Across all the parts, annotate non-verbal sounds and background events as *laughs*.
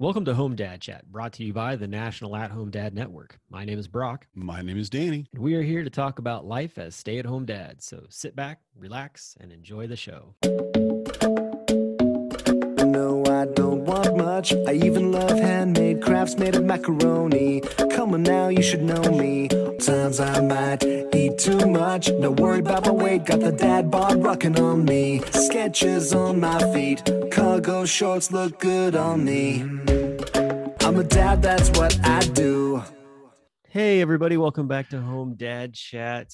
Welcome to Home Dad Chat, brought to you by the National At Home Dad Network. My name is Brock. My name is Danny. And we are here to talk about life as stay at home dads. So sit back, relax, and enjoy the show. No, I don't want much. I even love handmade crafts made of macaroni. Come on now, you should know me. Times I might eat too much. No worry about my weight. Got the dad bod rocking on me. Skechers on my feet. Cargo shorts look good on me. I'm a dad, that's what I do. Hey everybody, welcome back to Home Dad Chat.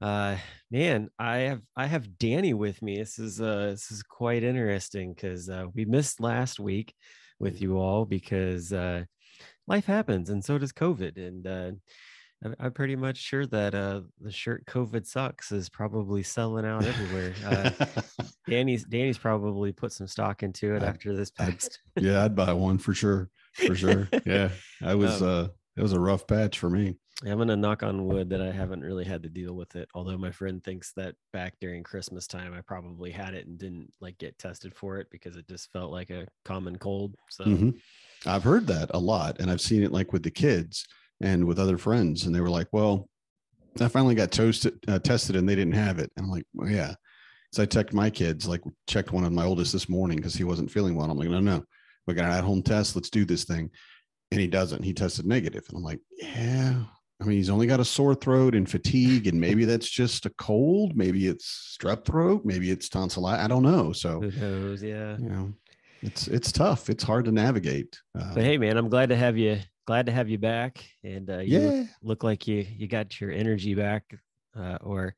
Uh man, I have I have Danny with me. This is uh this is quite interesting because uh we missed last week with you all because uh life happens and so does COVID. And uh I'm- pretty much sure that uh the shirt COVID sucks is probably selling out everywhere. Uh *laughs* Danny's Danny's probably put some stock into it I- after this post. *laughs* yeah, I'd buy one for sure. For sure. *laughs* Yeah. I was Um, uh it was a rough patch for me. I'm gonna knock on wood that I haven't really had to deal with it. Although my friend thinks that back during Christmas time, I probably had it and didn't like get tested for it because it just felt like a common cold. So Mhm. I've heard that a lot and I've seen it like with the kids and with other friends and they were like, "Well, I finally got toasted uh, tested and they didn't have it." And I'm like, "Well, yeah." So I checked my kids, like checked one of my oldest this morning because he wasn't feeling well. I'm like, "No, no. We got an at-home test. Let's do this thing." And he doesn't. He tested negative. And I'm like, "Yeah, I mean, he's only got a sore throat and fatigue, and maybe that's just a cold. Maybe it's strep throat. Maybe it's tonsillitis. I don't know. So, who knows? Yeah. you know, it's it's tough. It's hard to navigate. Uh, But hey, man, I'm glad to have you. Glad to have you back. And uh, you look, yeah, look like you you got your energy back, uh, or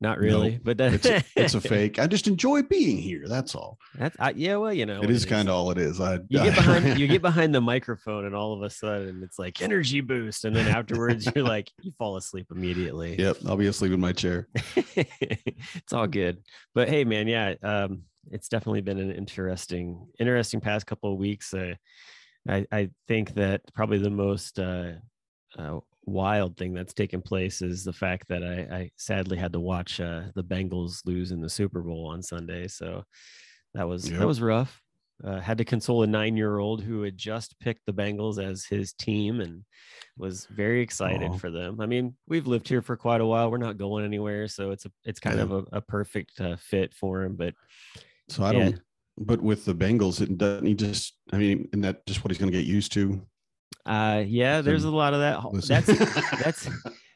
not No, really. but that, it's a, it's a *laughs* fake. I just enjoy being here. That's all. That's I, yeah. Well, you know, it is kind of all it is. I you get behind you get *laughs* behind the microphone and all of a sudden it's like energy boost and then afterwards you're like you fall asleep immediately Yep, I'll be asleep in my chair. *laughs* it's all good but hey man yeah um it's definitely been an interesting interesting past couple of weeks uh, i i think that probably the most uh, uh wild thing that's taken place is the fact that i i sadly had to watch uh the bengals lose in the super bowl on sunday so that was Yep. that was rough uh, had to console a nine-year-old who had just picked the Bengals as his team and was very excited Aw. for them. I mean, we've lived here for quite a while. We're not going anywhere, so it's a it's kind Yeah. of a, a perfect uh, fit for him. But So I Yeah. don't. But with the Bengals, it doesn't. He just. I mean, and that just what he's going to get used to. uh, yeah, there's a lot of that. *laughs* That's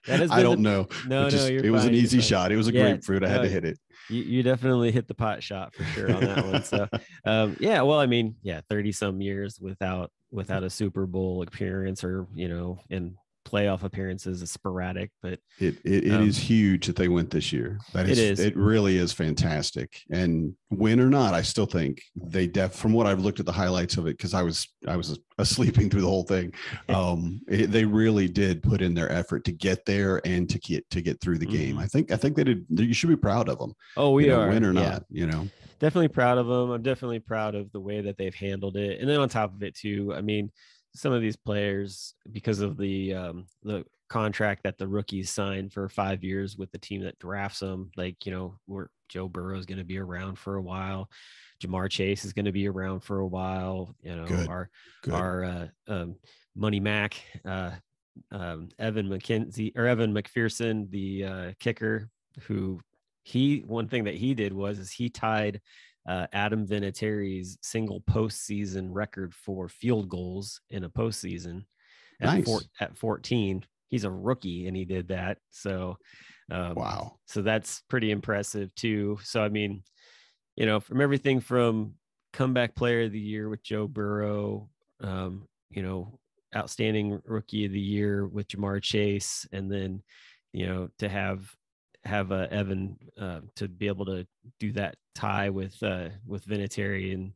that's *laughs* I don't the- know. no, It just- no, you're it was fine, an easy shot. It was a Yeah, grapefruit. I had no, to hit it. You, you definitely hit the pot shot for sure on that one. So *laughs* um, yeah, well, I mean, yeah, thirty some years without without a Super Bowl appearance or you know, and playoff appearances is sporadic, but It it, it Um, is huge that they went this year. That it is, is. it really is fantastic. And win or not, I still think they def from what I've looked at the highlights of it because I was I was *laughs* sleeping through the whole thing. *laughs* Um, it, they really did put in their effort to get there and to get to get through the game. Mhm. I think I think they did. You should be proud of them. oh, we you know, are win or yeah. not. You know, definitely proud of them. I'm definitely proud of the way that they've handled it. And then on top of it too, I mean, some of these players because of the um the contract that the rookies sign for 5 years with the team that drafts them, like, you know, we're Joe Burrow is going to be around for a while. Ja'Marr Chase is going to be around for a while, you know, Good. our good. our uh, um, Money Mac, uh, um, Evan McKenzie or Evan McPherson, the uh, kicker, who he one thing that he did was is he tied uh, Adam Vinatieri's single postseason record for field goals in a postseason at, Nice. four, at 14. He's a rookie and he did that. So, um, wow. so that's pretty impressive too. So I mean, you know, from everything from comeback player of the year with Joe Burrow, um, you know, outstanding rookie of the year with Ja'Marr Chase, and then, you know, to have have uh, Evan uh, to be able to do that tie with uh, with Vinatieri, and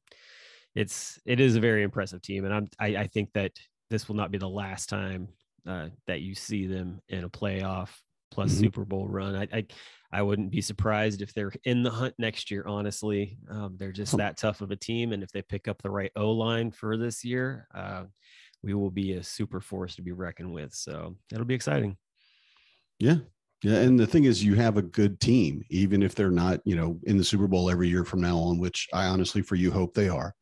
it's it is a very impressive team, and I'm I, I think that this will not be the last time uh, that you see them in a playoff plus Mhm. Super Bowl run. I, I I wouldn't be surprised if they're in the hunt next year. Honestly, um, they're just that tough of a team, and if they pick up the right O line for this year, uh, we will be a super force to be reckoned with. So it'll be exciting. Yeah. Yeah. And the thing is, you have a good team, even if they're not, you know, in the Super Bowl every year from now on, which I honestly, for you, hope they are.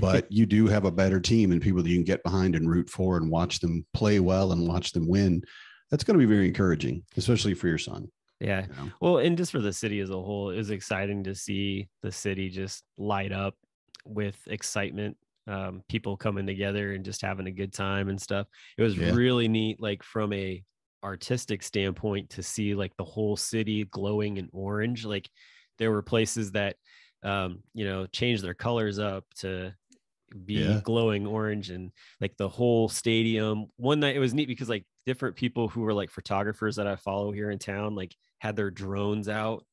but *laughs* you do have a better team and people that you can get behind and root for and watch them play well and watch them win. That's going to be very encouraging, especially for your son. Yeah. you know? Well, and just for the city as a whole, it was exciting to see the city just light up with excitement. Um, people coming together and just having a good time and stuff. It was Yeah. really neat, like from a artistic standpoint, to see like the whole city glowing in orange. Like there were places that um, you know, changed their colors up to be Yeah. glowing orange and like the whole stadium. One night it was neat because like different people who were like photographers that I follow here in town, like had their drones out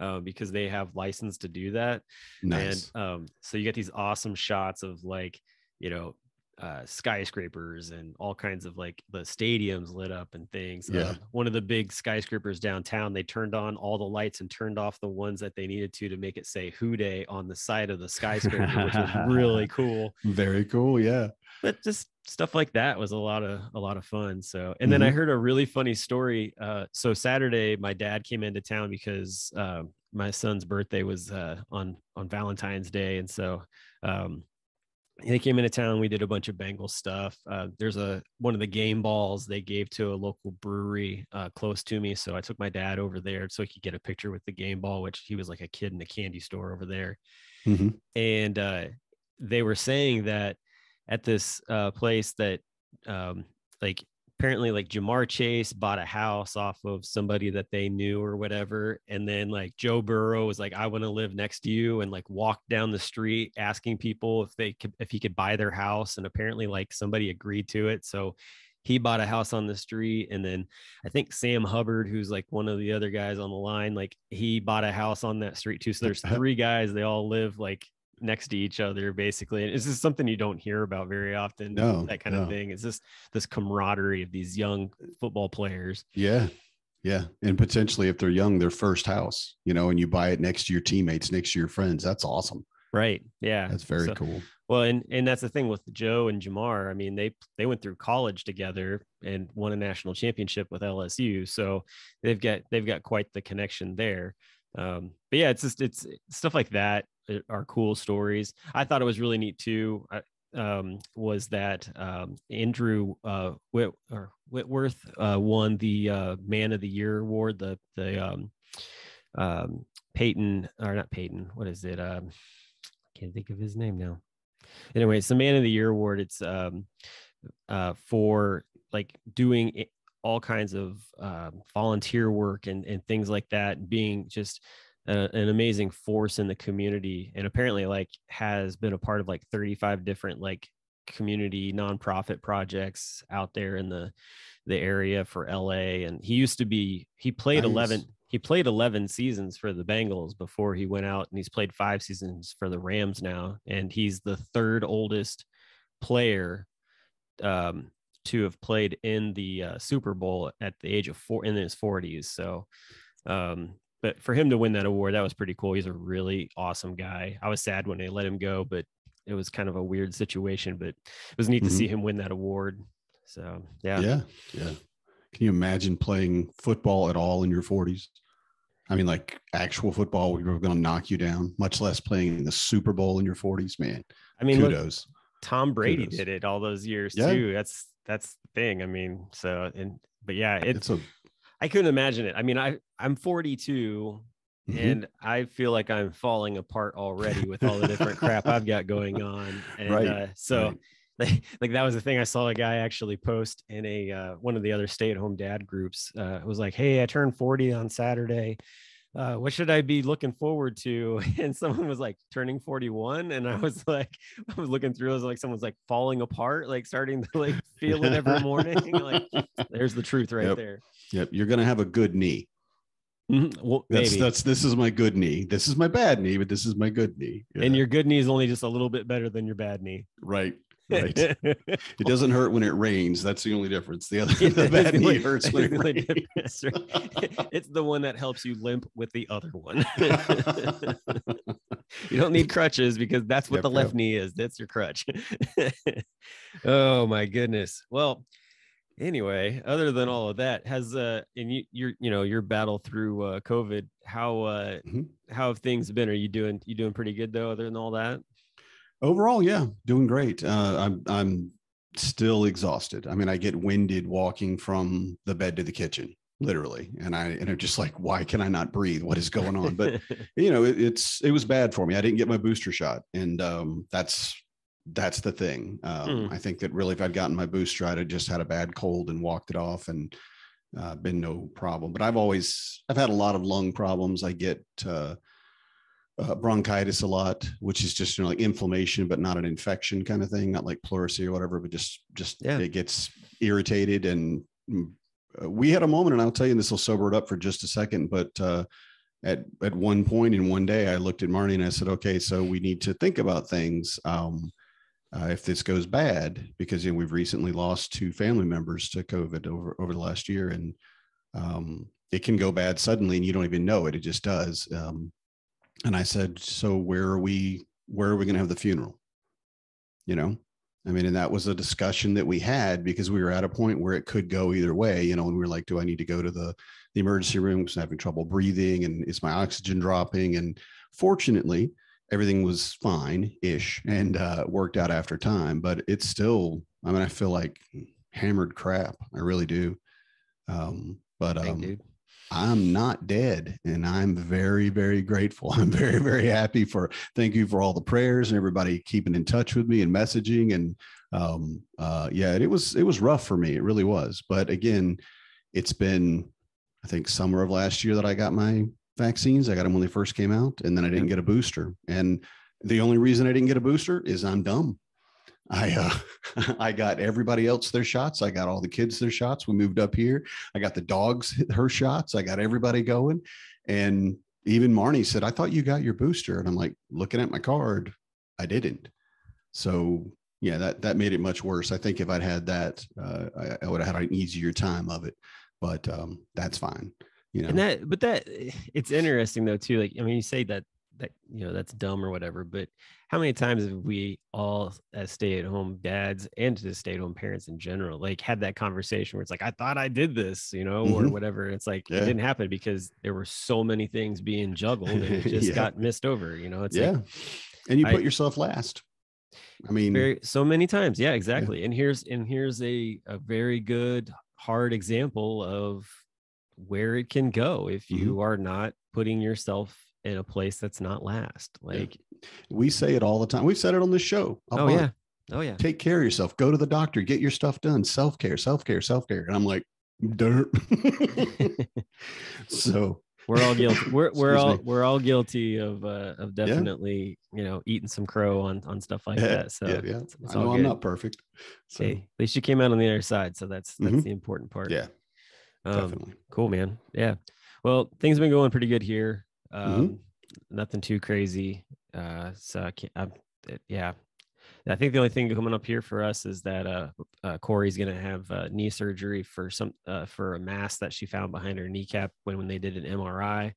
uh, because they have license to do that. Nice. And um, so you get these awesome shots of like, you know, uh, skyscrapers and all kinds of like the stadiums lit up and things. Yeah. Um, one of the big skyscrapers downtown, they turned on all the lights and turned off the ones that they needed to to make it say "Who Dey" on the side of the skyscraper, which was really *laughs* cool. very cool. Yeah. But just stuff like that was a lot of a lot of fun. So, and then I heard a really funny story. Uh, so Saturday, my dad came into town because um, my son's birthday was uh, on on Valentine's Day, and so um, they came into town. We did a bunch of Bengal stuff. Uh, there's a one of the game balls they gave to a local brewery uh, close to me, so I took my dad over there so he could get a picture with the game ball, which he was like a kid in a candy store over there Mhm. and uh, they were saying that at this uh, place that um, like apparently like Ja'Marr Chase bought a house off of somebody that they knew or whatever, and then like Joe Burrow was like, "I want to live next to you," and like walked down the street asking people if they could if he could buy their house, and apparently like somebody agreed to it, so. He bought a house on the street, and then I think Sam Hubbard, who's like one of the other guys on the line, like he bought a house on that street too. So there's three guys. They all live like next to each other basically and it's just something you don't hear about very often No, that kind no. of thing it's just this camaraderie of these young football players Yeah. Yeah. And potentially if they're young, their first house, you know, and you buy it next to your teammates, next to your friends. That's awesome. right yeah That's very So- cool. well and and that's the thing with joe and ja'marr i mean they they went through college together and won a national championship with lsu so they've got they've got quite the connection there um but yeah it's just it's stuff like that are cool stories. I thought it was really neat too I, um was that um andrew uh Whit, or whitworth uh won the uh man of the year award the the um um peyton or not peyton what is it? Um can't think of his name now. Anyway it's the man of the year award. It's um uh for like doing i- all kinds of volunteer work and and things like that being just a, an amazing force in the community and apparently like has been a part of like 35 different like community nonprofit projects out there in the the area for LA and he used to be he played 11 he played 11 seasons for the Bengals before he went out and he's played 5 seasons for the Rams now and he's the third oldest player um to have played in the uh, Super Bowl at the age of 4 in his 40s so um but for him to win that award that was pretty cool he's a really awesome guy I was sad when they let him go but it was kind of a weird situation but it was neat to Mhm. see him win that award so yeah Yeah. Yeah. Can you imagine playing football at all in your 40s? I mean, like actual football, we were going to knock you down, much less playing in the Super Bowl in your 40s, man. I mean look, Kudos. Tom Brady Kudos. did it all those years Yeah. too. That's that's the thing. I mean, so and but yeah, it's It's a I couldn't imagine it. I mean, I I'm 42 mhm. and I feel like I'm falling apart already with all the different *laughs* crap I've got going on. And Right, uh, so right. *laughs* like, like that was the thing I saw a guy actually post in a uh, one of the other stay-at-home dad groups. Uh, it was like, "Hey, I turned 40 on Saturday. Uh, what should I be looking forward to?" *laughs* And someone was like, "Turning 41," and I was *laughs* like, I was looking through. I was like, someone's like falling apart, like starting to like *laughs* feel it every morning. like, there's the truth right Yep. there. Yep. You're going to have a good knee. Mhm. Well, That's maybe. that's this is my good knee. This is my bad knee, but this is my good knee. and your good knee is only just a little bit better than your bad knee. right. Right. *laughs* it doesn't hurt when it rains. That's the only difference. The other *laughs* the bad knee hurts when *laughs* it that's the only rains. it's the one that helps you limp with the other one. you don't need crutches because that's what Yep, the left yep. knee is. That's your crutch. oh my goodness. Well, anyway, other than all of that, has uh and you your you know your battle through uh COVID, how uh Mhm. how have things been? Are you doing you doing pretty good though, other than all that? Overall, yeah, doing great. Uh, I'm I'm still exhausted. I mean, I get winded walking from the bed to the kitchen, literally, and I and I'm just like, why can I not breathe? What is going on? But *laughs* you know, it, it's it was bad for me. I didn't get my booster shot, and um, that's that's the thing. Um, Hmm. I think that really, if I'd gotten my booster, I'd have just had a bad cold and walked it off, and uh, been no problem. But I've always I've had a lot of lung problems. I get uh, uh, bronchitis a lot, which is just you know like inflammation, but not an infection kind of thing, not like pleurisy or whatever, but just just Yeah. it gets irritated. And mm, uh, we had a moment, and I'll tell you, and this will sober it up for just a second, but. Uh, at, at one point in one day, I looked at Marnie and I said, "Okay, so we need to think about things. Um, uh, if this goes bad, because you know, we've recently lost two family members to COVID over over the last year, and um, it can go bad suddenly, and you don't even know it. It just does. Um, and I said, "So where are we? Where are we going to have the funeral? You know, I mean, and that was a discussion that we had because we were at a point where it could go either way. You know, and we were like, "Do I need to go to the the emergency room because I'm having trouble breathing, and is my oxygen dropping?" And fortunately, everything was fine ish and uh, worked out after time. But it's still, I mean, I feel like hammered crap. I really do. Um, but um. I'm not dead, and I'm very, very grateful. *laughs* I'm very, very happy for. Thank you for all the prayers and everybody keeping in touch with me and messaging. And um, uh, yeah, it was it was rough for me. It really was. But again, it's been, I think, summer of last year that I got my vaccines. I got them when they first came out, and then I didn't get a booster. And the only reason I didn't get a booster is I'm dumb. I uh, *laughs* I got everybody else their shots. I got all the kids their shots. We moved up here. I got the dogs her shots. I got everybody going. And even Marnie said, I thought you got your booster. And I'm like, looking at my card, I didn't. So yeah, that that made it much worse. I think if I'd had that, uh, I, I would have had an easier time of it. But um, that's fine. You know, And that, but that, it's interesting though too. Like, I mean, you say that that you know that's dumb or whatever, but how many times have we all, as stay-at-home dads and just stay-at-home parents in general, like had that conversation where it's like, I thought I did this, you know, or Mhm. whatever. It's like Yeah. it didn't happen because there were so many things being juggled and it *laughs* just Yeah. got missed over. You know, it's yeah. like and you I- put yourself last. I mean, very so many times yeah exactly and here's and here's a a very good hard example of where it can go if Mm-hmm. you are not putting yourself in a place that's not last like we say it all the time. We've said it on this show. oh yeah oh yeah take care of yourself go to the doctor get your stuff done self-care self-care self-care and i'm like dirt *laughs* *laughs* so we're all guilty *laughs* we're we're all me. we're all guilty of uh of definitely you know eating some crow on on stuff like yeah, that so yeah, yeah. it's, it's I know I'm not perfect so hey at least you came out on the other side so that's that's Mhm. the important part yeah um, definitely Cool, man. Yeah. Well, things have been going pretty good here. Mm-hmm. Um, Nothing too crazy. Uh, so I can't, I'm, yeah. I think the only thing coming up here for us is that uh, uh Corey's gonna have uh, knee surgery for some uh, for a mass that she found behind her kneecap when when they did an MRI.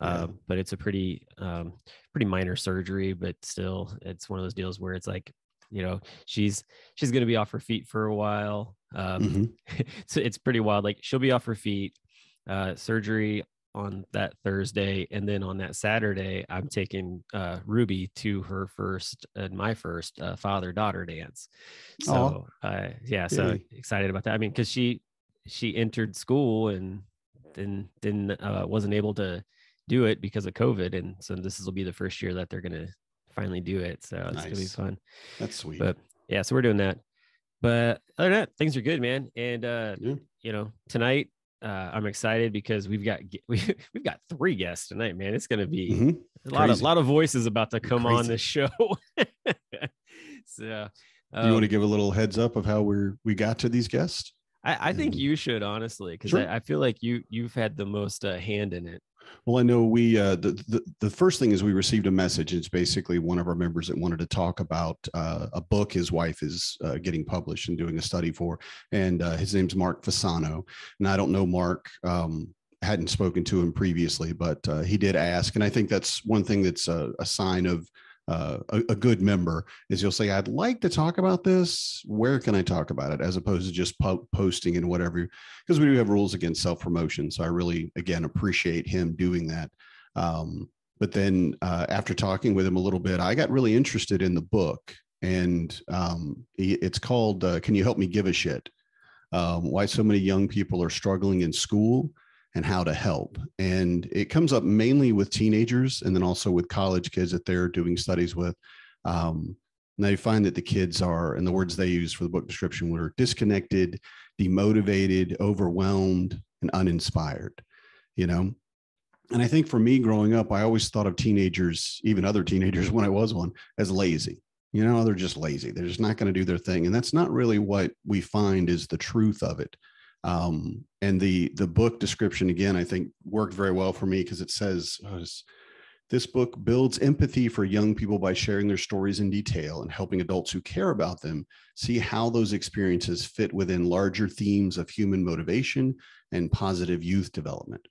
Yeah. Um, but it's a pretty um, pretty minor surgery, but still, it's one of those deals where it's like, you know, she's she's gonna be off her feet for a while. Um, Mhm. *laughs* so it's pretty wild. Like she'll be off her feet, uh, surgery on that Thursday, and then on that Saturday, I'm taking uh, Ruby to her first and my first uh, father daughter dance. So uh, yeah, so Yay. excited about that. I mean, because she she entered school and then then uh, wasn't able to do it because of COVID, and so this will be the first year that they're gonna finally do it. So it's gonna be fun that's sweet but yeah so we're doing that but other than that things are good man and uh Yeah. you know tonight uh i'm excited because we've got *laughs* we, we've got three guests tonight man. It's gonna be Mhm. a lot of lot of voices about to come on this show. *laughs* So do you um, want to give a little heads up of how we're we got to these guests? I, I think you should honestly because Sure. I, I feel like you you've had the most uh, hand in it Well, I know we uh, the, the the first thing is we received a message. It's basically one of our members that wanted to talk about uh, a book his wife is uh, getting published and doing a study for, and uh, his name's Mark Fasano. And I don't know Mark. Um, hadn't spoken to him previously, but uh, he did ask, and I think that's one thing that's a, a sign of uh, a, a good member is you'll say, "I'd like to talk about this. Where can I talk about it?" As opposed to just po- posting and whatever because we do have rules against self promotion. So I really, again, appreciate him doing that. Um, but then uh, after talking with him a little bit, I got really interested in the book, and um, it's called uh, "Can You Help Me Give a Shit?" Um, why so many young people are struggling in school and how to help. And it comes up mainly with teenagers and then also with college kids that they're doing studies with. Um, and they find that the kids are, and the words they use for the book description were disconnected, demotivated, overwhelmed, and uninspired, you know? And I think for me growing up, I always thought of teenagers, even other teenagers *laughs* when I was one, as lazy. You know, they're just lazy. They're just not going to do their thing. And that's not really what we find is the truth of it. Um, and the the book description again, I think worked very well for me because it says uh, this book builds empathy for young people by sharing their stories in detail and helping adults who care about them see how those experiences fit within larger themes of human motivation and positive youth development.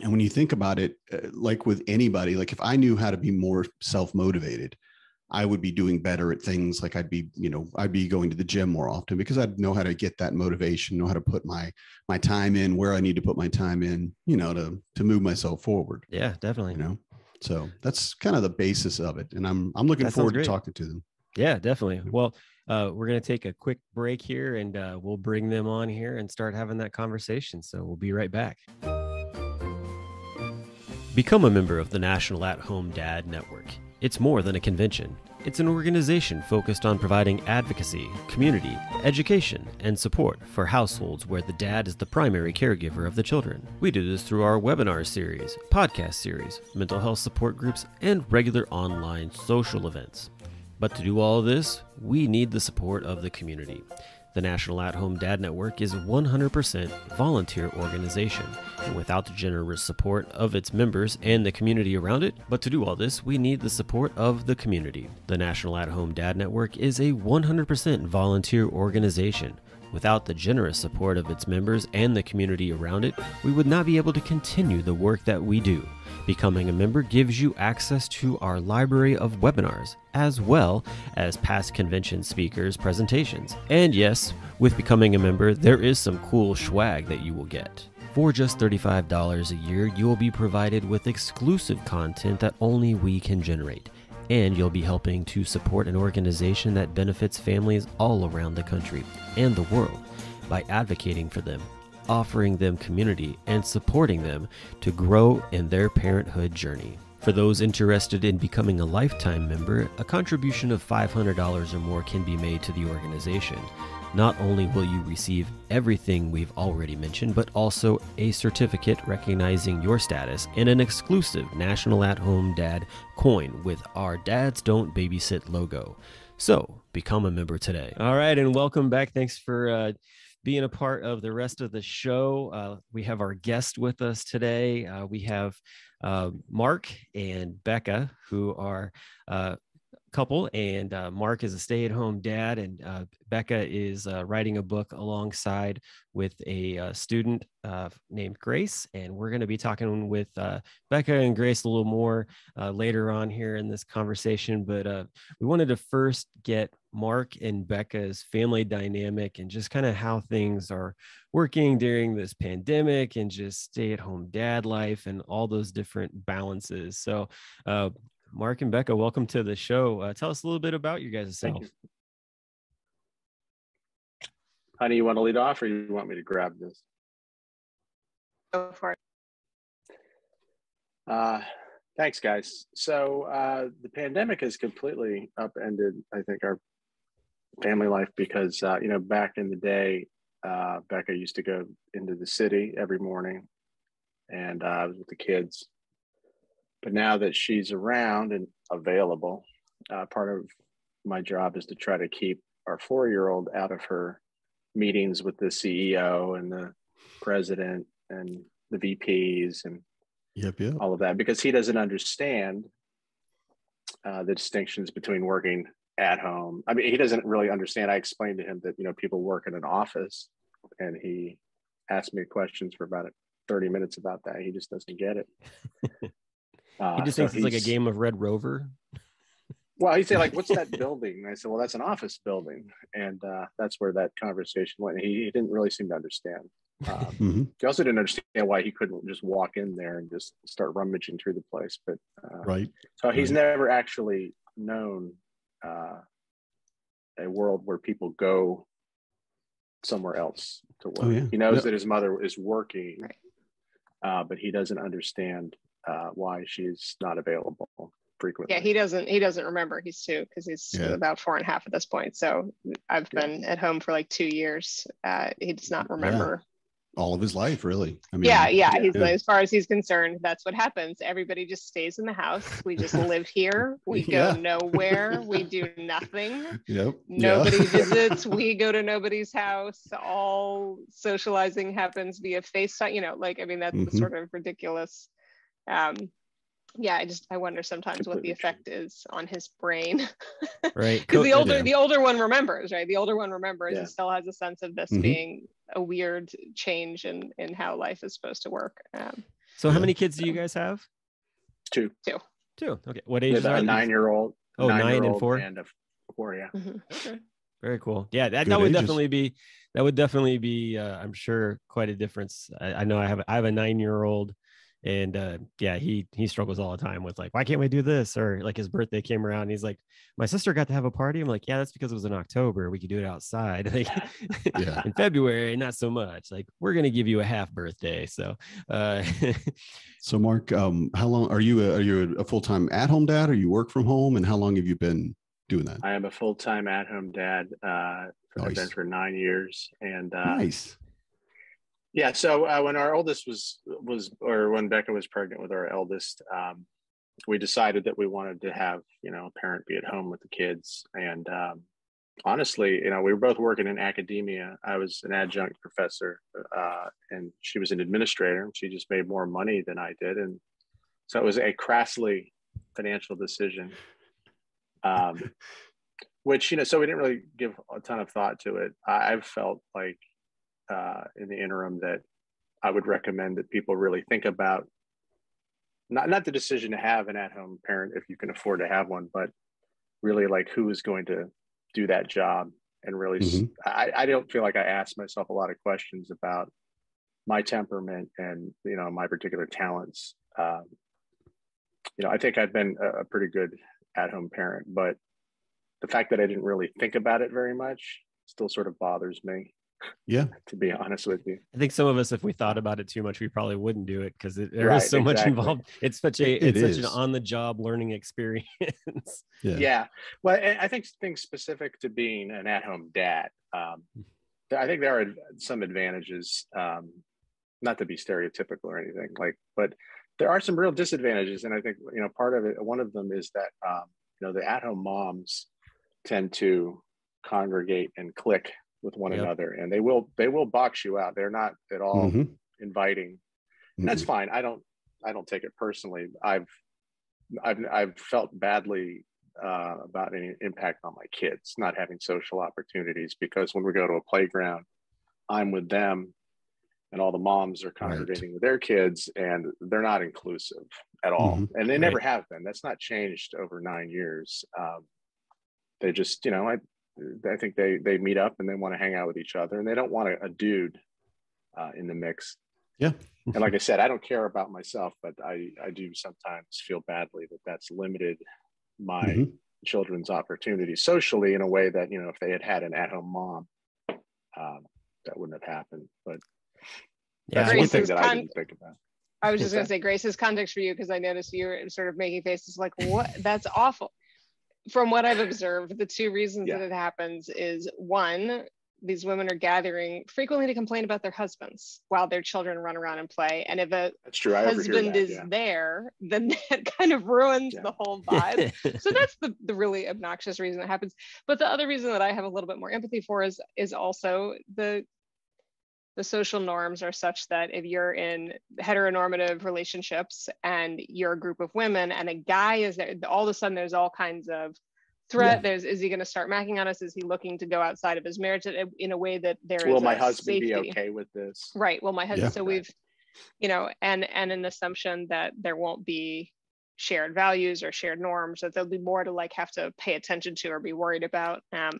And when you think about it, uh, like with anybody, like if I knew how to be more self motivated, I would be doing better at things like I'd be, you know, I'd be going to the gym more often because I'd know how to get that motivation, know how to put my my time in where I need to put my time in, you know, to to move myself forward. Yeah, definitely. You know. So that's kind of the basis of it. And I'm I'm looking that forward to talking to them. Yeah, definitely. Well, uh, we're going to take a quick break here and uh, we'll bring them on here and start having that conversation. So we'll be right back. Become a member of the National At Home Dad Network. It's more than a convention. It's an organization focused on providing advocacy, community, education, and support for households where the dad is the primary caregiver of the children. We do this through our webinar series, podcast series, mental health support groups, and regular online social events. But to do all of this, we need the support of the community. The National At Home Dad Network is a 100% volunteer organization, and without the generous support of its members and the community around it, but to do all this, we need the support of the community. The National At Home Dad Network is a 100% volunteer organization. Without the generous support of its members and the community around it, we would not be able to continue the work that we do. Becoming a member gives you access to our library of webinars, as well as past convention speakers' presentations. And yes, with becoming a member, there is some cool swag that you will get. For just $35 a year, you will be provided with exclusive content that only we can generate. And you'll be helping to support an organization that benefits families all around the country and the world by advocating for them offering them community and supporting them to grow in their parenthood journey. For those interested in becoming a lifetime member, a contribution of $500 or more can be made to the organization. Not only will you receive everything we've already mentioned, but also a certificate recognizing your status and an exclusive National At Home Dad coin with our Dads Don't Babysit logo. So become a member today. All right, and welcome back. Thanks for uh, being a part of the rest of the show. Uh, we have our guest with us today. Uh, we have uh, Mark and Becca, who are a couple and uh, mark is a stay-at-home dad and uh, becca is uh, writing a book alongside with a uh, student uh, named grace and we're going to be talking with uh, becca and grace a little more later on here in this conversation but we wanted to first get mark and becca's family dynamic and just kind of how things are working during this pandemic and just stay-at-home dad life and all those different balances so Mark and Becca, welcome to the show. Uh, tell us a little bit about you guys' self. Honey, you want to lead off or you want me to grab this? Go for it. Uh, thanks, guys. So uh, the pandemic has completely upended, I think, our family life because, uh, you know, back in the day, uh, Becca used to go into the city every morning and uh, I was with the kids but now that she's around and available, uh, part of my job is to try to keep our four year old out of her meetings with the CEO and the president and the VPs and yep, yep. all of that because he doesn't understand uh, the distinctions between working at home. I mean, he doesn't really understand. I explained to him that, you know, people work in an office and he asked me questions for about 30 minutes about that. He just doesn't get it. *laughs* Uh, he just so thinks it's like a game of Red Rover. Well, he'd say like, "What's that *laughs* building?" And I said, "Well, that's an office building," and uh, that's where that conversation went. He, he, didn't really seem to understand. Um, *laughs* Mhm. he also didn't understand why he couldn't just walk in there and just start rummaging through the place. But uh, Right. so he's Right. never actually known uh, a world where people go somewhere else to work. Oh, yeah. He knows Yep. that his mother is working, Right. uh, but he doesn't understand uh, why she's not available frequently. Yeah, he doesn't he doesn't remember he's two because he's Yeah. about four and a half at this point. So I've Yeah. been at home for like two years. Uh, he does not remember. All of his life, really. I mean, yeah, yeah. yeah. He's Yeah. as far as he's concerned, that's what happens. Everybody just stays in the house. We just *laughs* live here. We *laughs* go Yeah. nowhere. We *laughs* do nothing. Yep. Nobody visits. We go to nobody's house. All socializing happens via FaceTime. You know, like I mean, that's the Mhm. sort of ridiculous. Um, yeah, I just I wonder sometimes what the Completely true. effect is on his brain *laughs* Right. because the older yeah. the older one remembers, right? The older one remembers Yeah. and still has a sense of this Mhm. being a weird change in in how life is supposed to work. Um, So how many kids do you guys have? two. Two. Okay. What We ages have are a nine-year-old. Oh, nine and four? and a four. Yeah. mhm. Okay. Very cool. Yeah, that, Good that would ages. definitely be that would definitely be uh, I'm sure quite a difference. I, I know I have I have a nine year old and uh yeah he he struggles all the time with like why can't we do this or like his birthday came around and he's like my sister got to have a party i'm like yeah that's because it was in october we could do it outside *laughs* like *laughs* Yeah. in february not so much like we're gonna give you a half birthday so uh *laughs* So, Mark, um, how long are you? A, are you a full time at home dad, or you work from home? And how long have you been doing that? I am a full-time at-home dad. Uh, I've been for nine years, and uh, nice. Yeah. So uh, when our oldest was was, or when Becca was pregnant with our eldest, um, we decided that we wanted to have you know a parent be at home with the kids. And um, honestly, you know, we were both working in academia. I was an adjunct professor, uh, and she was an administrator. She just made more money than I did, and so it was a crassly financial decision. Um, *laughs* which you know, so we didn't really give a ton of thought to it. I, I've felt like uh, in the interim that I would recommend that people really think about not not the decision to have an at-home parent if you can afford to have one, but really like who is going to do that job and really Mhm. I, I don't feel like I asked myself a lot of questions about my temperament and you know my particular talents. Um, you know, I think I've been a, a pretty good at-home parent, but the fact that I didn't really think about it very much still sort of bothers me Yeah. *laughs* to be honest with you. i think some of us if we thought about it too much we probably wouldn't do it because there is Right, so much involved it's such a It it's such an on the job learning experience *laughs* Yeah. Yeah. Well, I I think things specific to being an at-home dad. Um, I think there are some advantages, um, not to be stereotypical or anything, like, but there are some real disadvantages, and I think you know part of it. One of them is that um, you know the at-home moms tend to congregate and click with one Yep. another, and they will they will box you out. They're not at all Mhm. inviting that's Mhm. fine i don't i don't take it personally i've i've i've felt badly uh, about any impact on my kids not having social opportunities because when we go to a playground i'm with them and all the moms are congregating with their kids and they're not inclusive at all Mhm. and they never have been that's not changed over nine years um, they just you know i i think they they meet up and they want to hang out with each other and they don't want a, a dude uh, in the mix Yeah. and like I said, I don't care about myself, but I, I do sometimes feel badly that that's limited my Mhm. children's opportunities socially in a way that, you know, if they had had an at home mom, um, that wouldn't have happened. But yeah that's I one thing Grace's that I con- didn't think about. I was just going to say, Grace's context for you because I noticed you were sort of making faces like, what? That's awful. From what I've observed, the two reasons Yeah. that it happens is one, these women are gathering frequently to complain about their husbands while their children run around and play. And if a That's true. I husband that, is yeah. there, then *laughs* that kind of ruins Yeah. the whole vibe. *laughs* so that's the, the really obnoxious reason it happens but the other reason that i have a little bit more empathy for is is also the the social norms are such that if you're in heteronormative relationships and you're a group of women and a guy is there all of a sudden there's all kinds of threat Yeah. there's is he going to start macking on us is he looking to go outside of his marriage in- in a way that there is Will my a husband be okay with this? Right. Well, my husband. Yeah. So we've, you know, and and an assumption that there won't be shared values or shared norms that there'll be more to like have to pay attention to or be worried about. Um,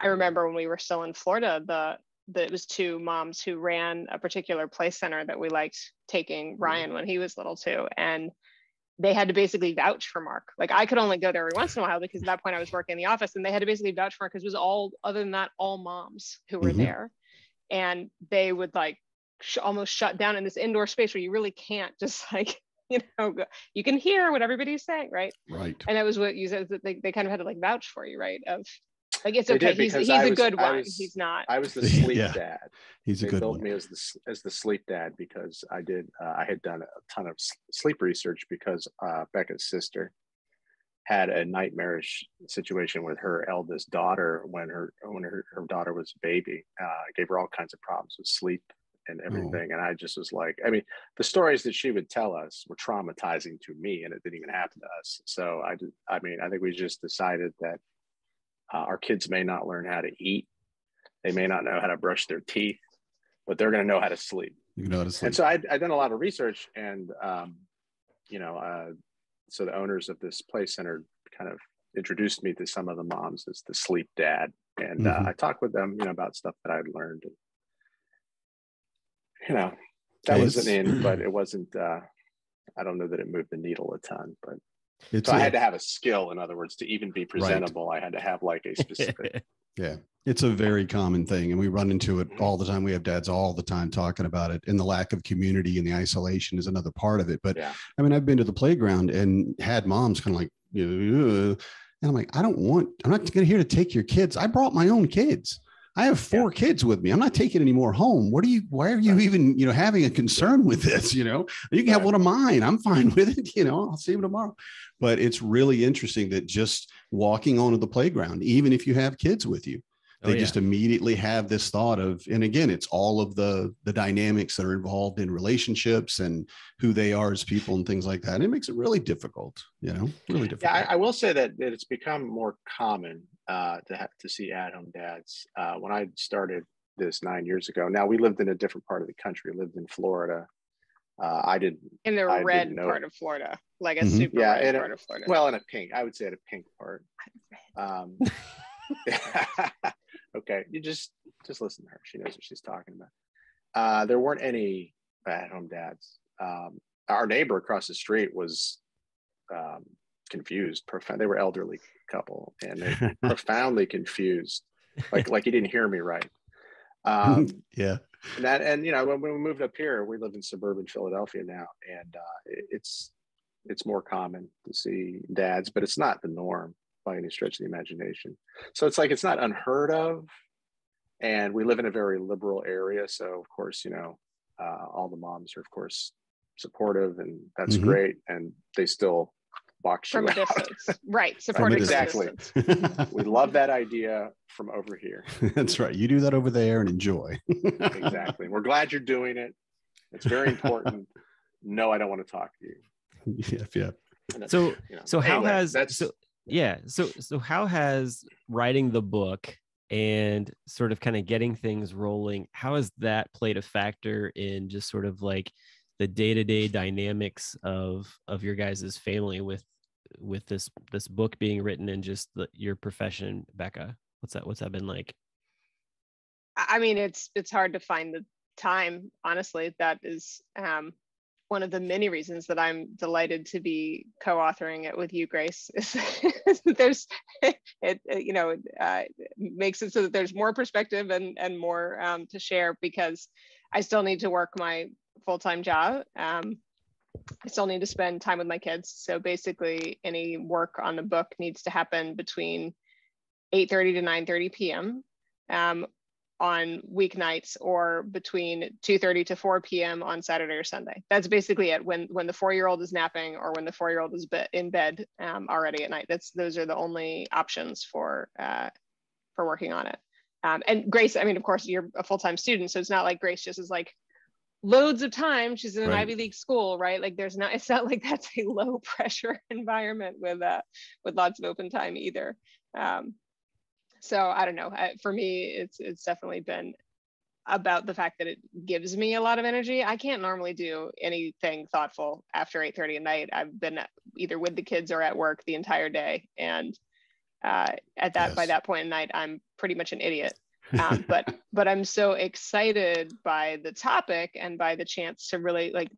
I remember when we were still in Florida, the that it was two moms who ran a particular play center that we liked taking Mm-hmm. Ryan when he was little too. And they had to basically vouch for Mark. Like I could only go there every once in a while because at that point I was working in the office and they had to basically vouch for Mark because it was all, other than that, all moms who were Mhm. there. And they would like sh- almost shut down in this indoor space where you really can't *laughs* just like, you know, go, you can hear what everybody's saying, right? Right. And that was what you said that they, they kind of had to like vouch for you, right? Of like, it's okay. did He's, because he's I a was- good one. was- he's not. I was the *laughs* sleep Yeah. dad. He's a they good billed one. me as the as the sleep dad because I did uh, I had done a ton of sleep research because uh, Becca's sister had a nightmarish situation with her eldest daughter when her when her, her daughter was a baby. Uh, gave her all kinds of problems with sleep and everything, and I just was like, I mean, the stories that she would tell us were traumatizing to me, and it didn't even happen to us. So I did, I mean, I think we just decided that uh, our kids may not learn how to eat, they may not know how to brush their teeth, but they're going to know how to sleep. You know how to sleep. And so I'd, I'd done a lot of research, and um, you know, uh, so the owners of this play center kind of introduced me to some of the moms as the sleep dad, and uh, Mhm. I talked with them, you know, about stuff that I'd learned. And, you know, that Yeah, was an it's- in, but *clears throat* it wasn't. Uh, I don't know that it moved the needle a ton, but it's so I had to have a skill. In other words, to even be presentable, I had to have like a *laughs* specific. Yeah, it's a very common thing, and we run into it all the time. We have dads all the time talking about it, and the lack of community and the isolation is another part of it. But Yeah. I mean, I've been to the playground and had moms kind of like, you "Ugh," and I'm like, I don't want. I'm not going to here to take your kids. I brought my own kids. I have four kids with me. I'm not taking any more home. What are you? Why are you Right. even, you know, having a concern with this? You know, you can have one of mine. I'm fine *laughs* with it. You know, I'll see you tomorrow. But it's really interesting that just walking onto the playground, even if you have kids with you, Oh, they yeah. just immediately have this thought of and again it's all of the the dynamics that are involved in relationships and who they are as people and things like that and it makes it really difficult you know really difficult Yeah, I, I will say that, that it's become more common uh, to have to see at-home dads. Uh, when I started this nine years ago, now we lived in a different part of the country. Lived in Florida. Uh, I didn't. in the I red part of Florida, like a Mhm. super Yeah, red and it- part of Florida. Well, in a pink. I would say at a pink part. *laughs* Um, *laughs* *laughs* okay, you just just listen to her. She knows what she's talking about. Uh, there weren't any at-home dads. Um, our neighbor across the street was um, confused. Profound. They were elderly couple, and *laughs* profoundly confused. Like like he didn't hear me right. Um, *laughs* yeah and that and you know when, when we moved up here, we live in suburban Philadelphia now, and uh, it- it's it's more common to see dads, but it's not the norm by any stretch of the imagination. So it's like it's not unheard of, and we live in a very liberal area, so of course you know uh, all the moms are of course supportive, and that's Mhm. great, and they still box you from a out. distance, right? *laughs* Supporting from a Exactly. we love that idea from over here. *laughs* that's right you do that over there and enjoy *laughs* Exactly. We're glad you're doing it. It's very important. no, I don't want to talk to you. yep yep So you know, so how anyway, has that's so yeah. So so how has writing the book and sort of kind of getting things rolling how has that played a factor in just sort of like the day-to-day dynamics of of your guys' family with with this this book being written and just the, your profession becca? What's that what's that been like? I I mean, it's it's hard to find the time. Honestly, that is um, one of the many reasons that I'm delighted to be co-authoring it with you, Grace. *laughs* Is there's it, it you know uh, makes it so that there's more perspective and and more um, to share because I still need to work my full-time job. Um, I still need to spend time with my kids. So basically, any work on the book needs to happen between 8:30 to 9:30 p.m. Um, on weeknights or between 2:30 to 4 p.m. on Saturday or Sunday. That's basically it. When when the four-year-old is napping or when the four-year-old is be- in bed um, already at night. That's those are the only options for uh, for working on it. Um, and Grace, I mean, of course, you're a full-time student, so it's not like Grace just is like loads of time. She's in an Right. Ivy League school, right? Like there's not. It's not like that's a low *laughs* pressure environment with uh with lots of open time either. Um, so I don't know. I, for me, it's it's definitely been about the fact that it gives me a lot of energy. I can't normally do anything thoughtful after 8:30 at night. I've been either with the kids or at work the entire day, and uh, at that by that point in night, I'm pretty much an idiot. um, *laughs* but but i'm so excited by the topic and by the chance to really like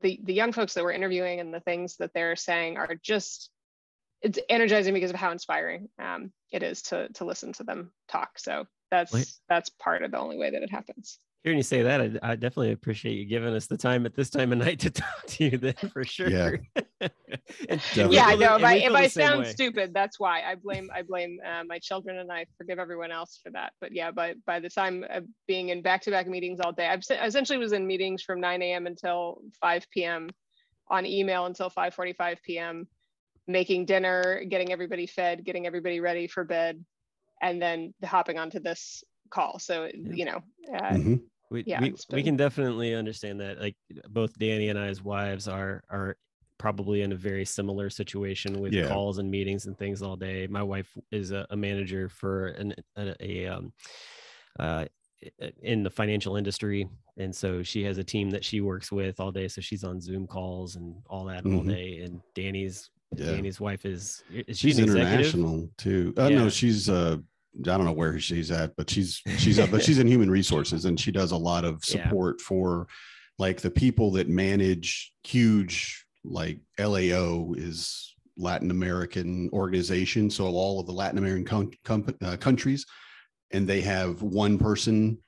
the the young folks that we're interviewing and the things that they're saying are just it's energizing because of how inspiring um, it is to to listen to them talk so that's Wait. that's part of the only way that it happens hearing you say that, I, I, definitely appreciate you giving us the time at this time of night to *laughs* talk to you. Then for sure. Yeah. *laughs* and, yeah. No. If I if I sound way. stupid, that's why I blame I blame uh, my children and I forgive everyone else for that. But yeah, by by the time of being in back to back meetings all day, I essentially was in meetings from 9 a.m. until 5 p.m. on email until 5:45 p.m. Making dinner, getting everybody fed, getting everybody ready for bed, and then hopping onto this call. So you know, uh, mm-hmm we, yeah, we, been... we can definitely understand that like both danny and i's wives are are probably in a very similar situation with yeah. calls and meetings and things all day my wife is a, a manager for an a, a um uh in the financial industry and so she has a team that she works with all day so she's on zoom calls and all that mm-hmm. all day and danny's yeah. danny's wife is, is she's international too uh, yeah. no she's uh I don't know where she's at, but she's she's up, but *laughs* she's in human resources and she does a lot of support yeah. for like the people that manage huge like LAO is Latin American organization, so all of the Latin American com- com- uh, countries, and they have one person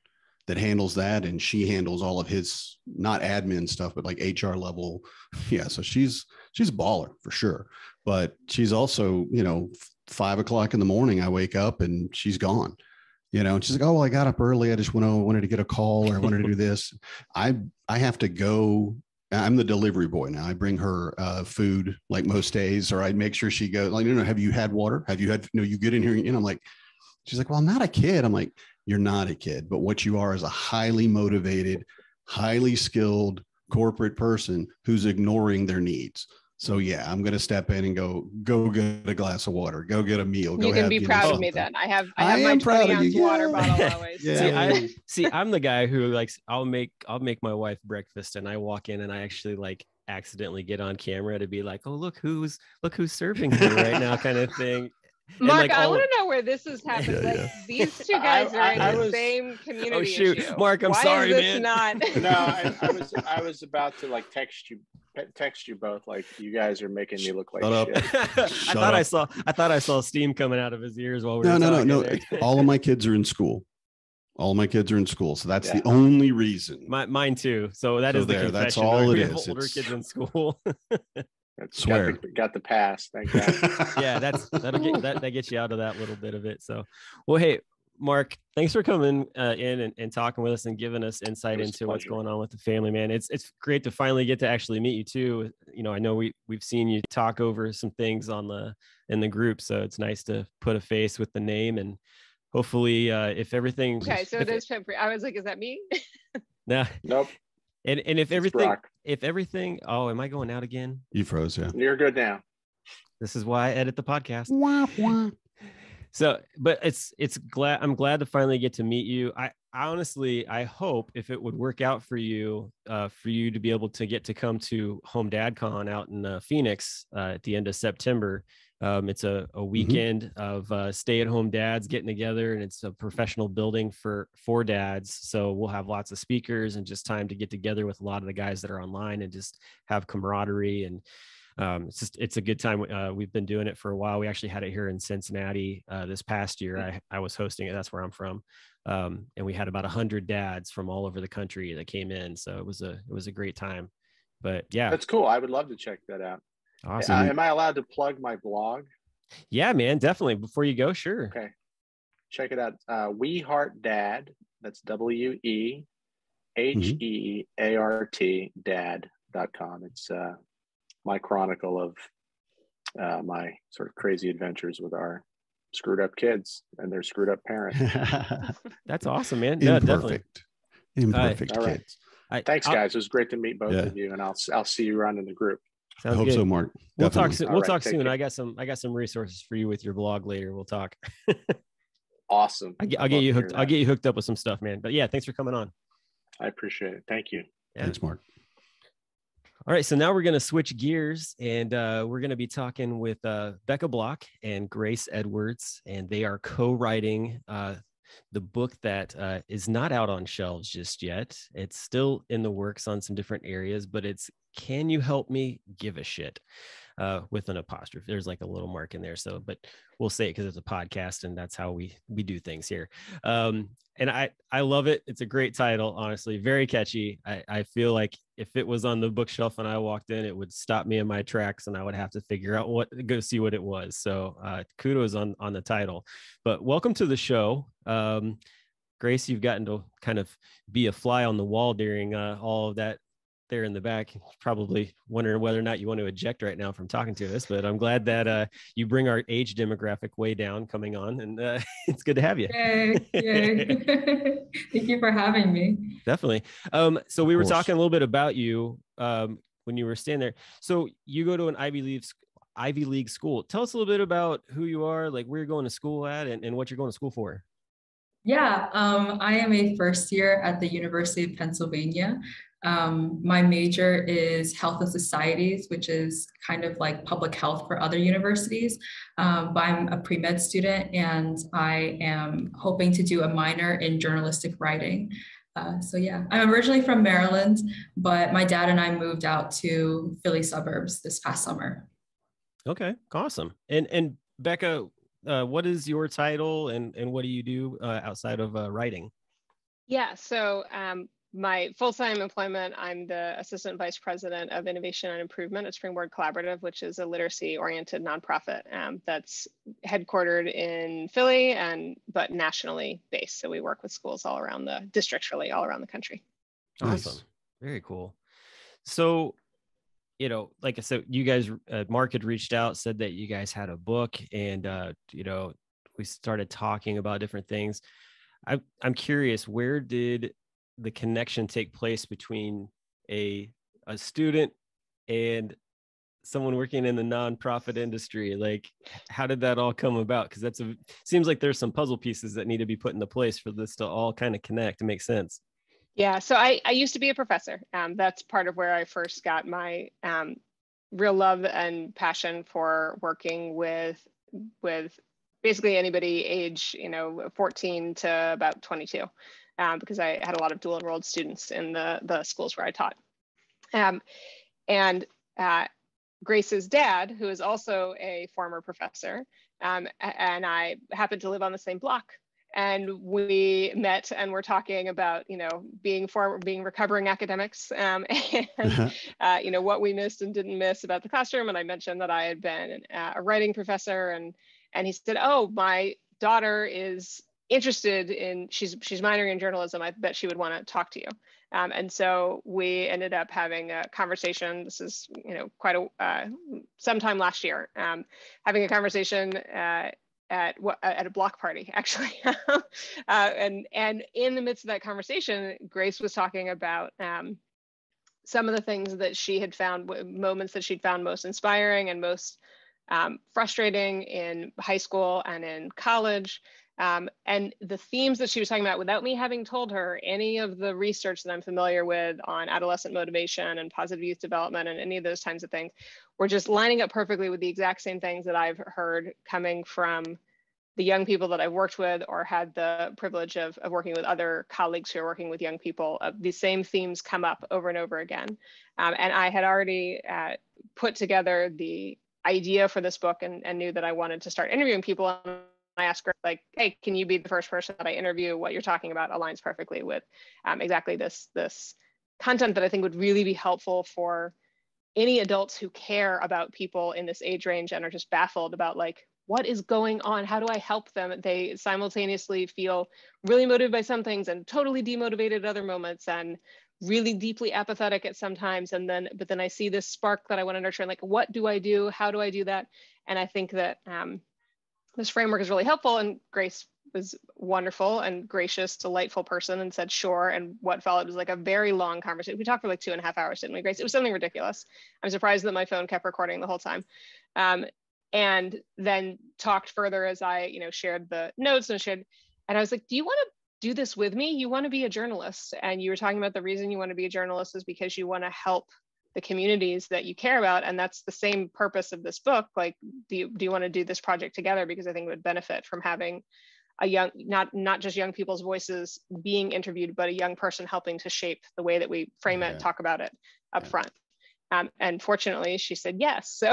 that handles that, and she handles all of his not admin stuff, but like HR level. *laughs* Yeah, so she's she's a baller for sure, but she's also you know five o'clock in the morning, I wake up and she's gone. You know, and she's like, "Oh, well, I got up early. I just went. Oh, wanted to get a call, or I wanted to do this." *laughs* I I have to go. I'm the delivery boy now. I bring her uh, food like most days, or I make sure she goes. Like, you know, have you had water? Have you had? You know, you get in here. Know, I'm like, she's like, "Well, I'm not a kid." I'm like, "You're not a kid, but what you are is a highly motivated, highly skilled corporate person who's ignoring their needs." So yeah, I'm gonna step in and go go get a glass of water, go get a meal. you can have, be you proud know, of me then. I have I have I my 20 ounce you. water bottle always. yeah. See, I, *laughs* see, I'm the guy who likes I'll make I'll make my wife breakfast and I walk in and I actually like accidentally get on camera to be like, oh look who's look who's serving me right now, kind of thing. Mark, like, I want to know where this is happening. Yeah, like yeah. these two guys I, are in I, the was, same community. Oh shoot, issue. Mark, I'm Why sorry, man. Not... *laughs* no, I, I, was I was about to like text you text you both like you guys are making me look like Shut shit. *laughs* I thought up. I saw I thought I saw steam coming out of his ears while we no, were no, no, no, no. *laughs* All of my kids are in school. All my kids are in school, so that's yeah. the only reason. My, mine too. So that so is the there. That's all it is. Older it's... kids in school. Swear. Got the, got the pass. Thank God. yeah, that's that'll get that, that gets you out of that little bit of it. So, well, hey, Mark, thanks for coming uh, in and, and, talking with us and giving us insight into what's going on with the family, man. It's it's great to finally get to actually meet you too. You know, I know we we've seen you talk over some things on the in the group, so it's nice to put a face with the name and hopefully, uh, if everything. Okay, so it is temporary. I was like, is that me? *laughs* nah. Nope. And and if everything if everything oh am I going out again? You froze, yeah. You're good now. This is why I edit the podcast. Wah, wah. *laughs* So, but it's it's glad I'm glad to finally get to meet you. I, I honestly I hope if it would work out for you, uh, for you to be able to get to come to Home Dad Con out in uh, Phoenix uh, at the end of September. Um, it's a, a mm-hmm. weekend mm-hmm. of uh, stay-at-home dads getting together, and it's a professional building for for dads. So we'll have lots of speakers and just time to get together with a lot of the guys that are online and just have camaraderie and um, it's just it's a good time. Uh, we've been doing it for a while. We actually had it here in Cincinnati uh, this past year. I, I was hosting it. That's where I'm from, um, and we had about a hundred dads from all over the country that came in. So it was a it was a great time. But yeah, that's cool. I would love to check that out. Awesome. Uh, am I allowed to plug my blog? Yeah, man, definitely. Before you go, sure. Okay. Check it out. Uh, we Heart Dad. That's W E H E A R T dad.com. It's uh, my chronicle of uh, my sort of crazy adventures with our screwed up kids and their screwed up parents. *laughs* That's awesome, man. Yeah, Imperfect. Imperfect uh, kids. I, Thanks, I'll, guys. It was great to meet both yeah. of you, and I'll I'll see you around in the group. Sounds I hope good. so, Mark. We'll talk soon. We'll right, talk soon. Care. I got some. I got some resources for you with your blog later. We'll talk. *laughs* awesome. I, will get you hooked. I'll get you hooked up with some stuff, man. But yeah, thanks for coming on. I appreciate it. Thank you. Yeah. Thanks, Mark. All right, so now we're going to switch gears and uh, we're going to be talking with uh, Becca Block and Grace Edwards, and they are co writing uh, the book that uh, is not out on shelves just yet. It's still in the works on some different areas, but it's Can You Help Me Give a Shit? uh, with an apostrophe. There's like a little mark in there. So, but we'll say it because it's a podcast and that's how we we do things here. Um, and I I love it. It's a great title, honestly, very catchy. I, I feel like if it was on the bookshelf and I walked in, it would stop me in my tracks and I would have to figure out what go see what it was. So uh, kudos on on the title. But welcome to the show. Um, Grace, you've gotten to kind of be a fly on the wall during uh, all of that there in the back, probably wondering whether or not you want to eject right now from talking to us. But I'm glad that uh, you bring our age demographic way down coming on, and uh, *laughs* it's good to have you. Yay, yay. *laughs* Thank you for having me. Definitely. Um, so we were talking a little bit about you um, when you were standing there. So you go to an Ivy League Ivy League school. Tell us a little bit about who you are, like where you're going to school at, and, and what you're going to school for. Yeah, um, I am a first year at the University of Pennsylvania. Um, my major is health and societies, which is kind of like public health for other universities. Um, but I'm a pre med student and I am hoping to do a minor in journalistic writing. Uh, so, yeah, I'm originally from Maryland, but my dad and I moved out to Philly suburbs this past summer. Okay, awesome. And, and Becca, uh, what is your title and, and what do you do uh, outside of uh, writing? Yeah, so um, my full-time employment, I'm the assistant vice president of innovation and improvement at Springboard Collaborative, which is a literacy-oriented nonprofit um, that's headquartered in Philly and but nationally based. So we work with schools all around the districts, really all around the country. Awesome, nice. very cool. So, you know, like I said, you guys, uh, Mark had reached out, said that you guys had a book, and uh, you know, we started talking about different things. I, I'm curious, where did the connection take place between a a student and someone working in the nonprofit industry like how did that all come about? Because that's a seems like there's some puzzle pieces that need to be put into place for this to all kind of connect and make sense. Yeah so i i used to be a professor um, that's part of where i first got my um, real love and passion for working with with basically anybody age you know 14 to about 22 um, because I had a lot of dual enrolled students in the, the schools where I taught. Um, and uh, Grace's dad, who is also a former professor, um, and I happened to live on the same block. And we met and we're talking about, you know, being for being recovering academics um, *laughs* and, uh-huh. *laughs* uh, you know, what we missed and didn't miss about the classroom. And I mentioned that I had been a writing professor and, and he said, oh, my daughter is interested in she's she's minoring in journalism i bet she would want to talk to you. Um, and so we ended up having a conversation this is you know quite a uh, sometime last year um, having a conversation uh, at at a block party actually. *laughs* Uh, and and in the midst of that conversation grace was talking about um, some of the things that she had found moments that she'd found most inspiring and most um, frustrating in high school and in college um, and the themes that she was talking about, without me having told her any of the research that I'm familiar with on adolescent motivation and positive youth development and any of those kinds of things, were just lining up perfectly with the exact same things that I've heard coming from the young people that I've worked with or had the privilege of, of working with other colleagues who are working with young people. Uh, the same themes come up over and over again. Um, and I had already uh, put together the idea for this book and, and knew that I wanted to start interviewing people. I ask her like, "Hey, can you be the first person that I interview? What you're talking about aligns perfectly with um, exactly this this content that I think would really be helpful for any adults who care about people in this age range and are just baffled about like what is going on? How do i help them? They simultaneously feel really motivated by some things and totally demotivated at other moments and really deeply apathetic at sometimes and then but then i see this spark that i want to nurture and like what do i do? How do i do that? And i think that um, this framework is really helpful. And Grace was wonderful and gracious, delightful person and said, sure. And what followed was like a very long conversation. We talked for like two and a half hours, didn't we, Grace? It was something ridiculous. I'm surprised that my phone kept recording the whole time. Um, and then talked further as I, you know, shared the notes and shared, and I was like, do you want to do this with me? You want to be a journalist. And you were talking about the reason you want to be a journalist is because you want to help the communities that you care about and that's the same purpose of this book like do you, do you want to do this project together? Because i think it would benefit from having a young not not just young people's voices being interviewed but a young person helping to shape the way that we frame it talk about it up yeah. front. Um, and fortunately she said yes so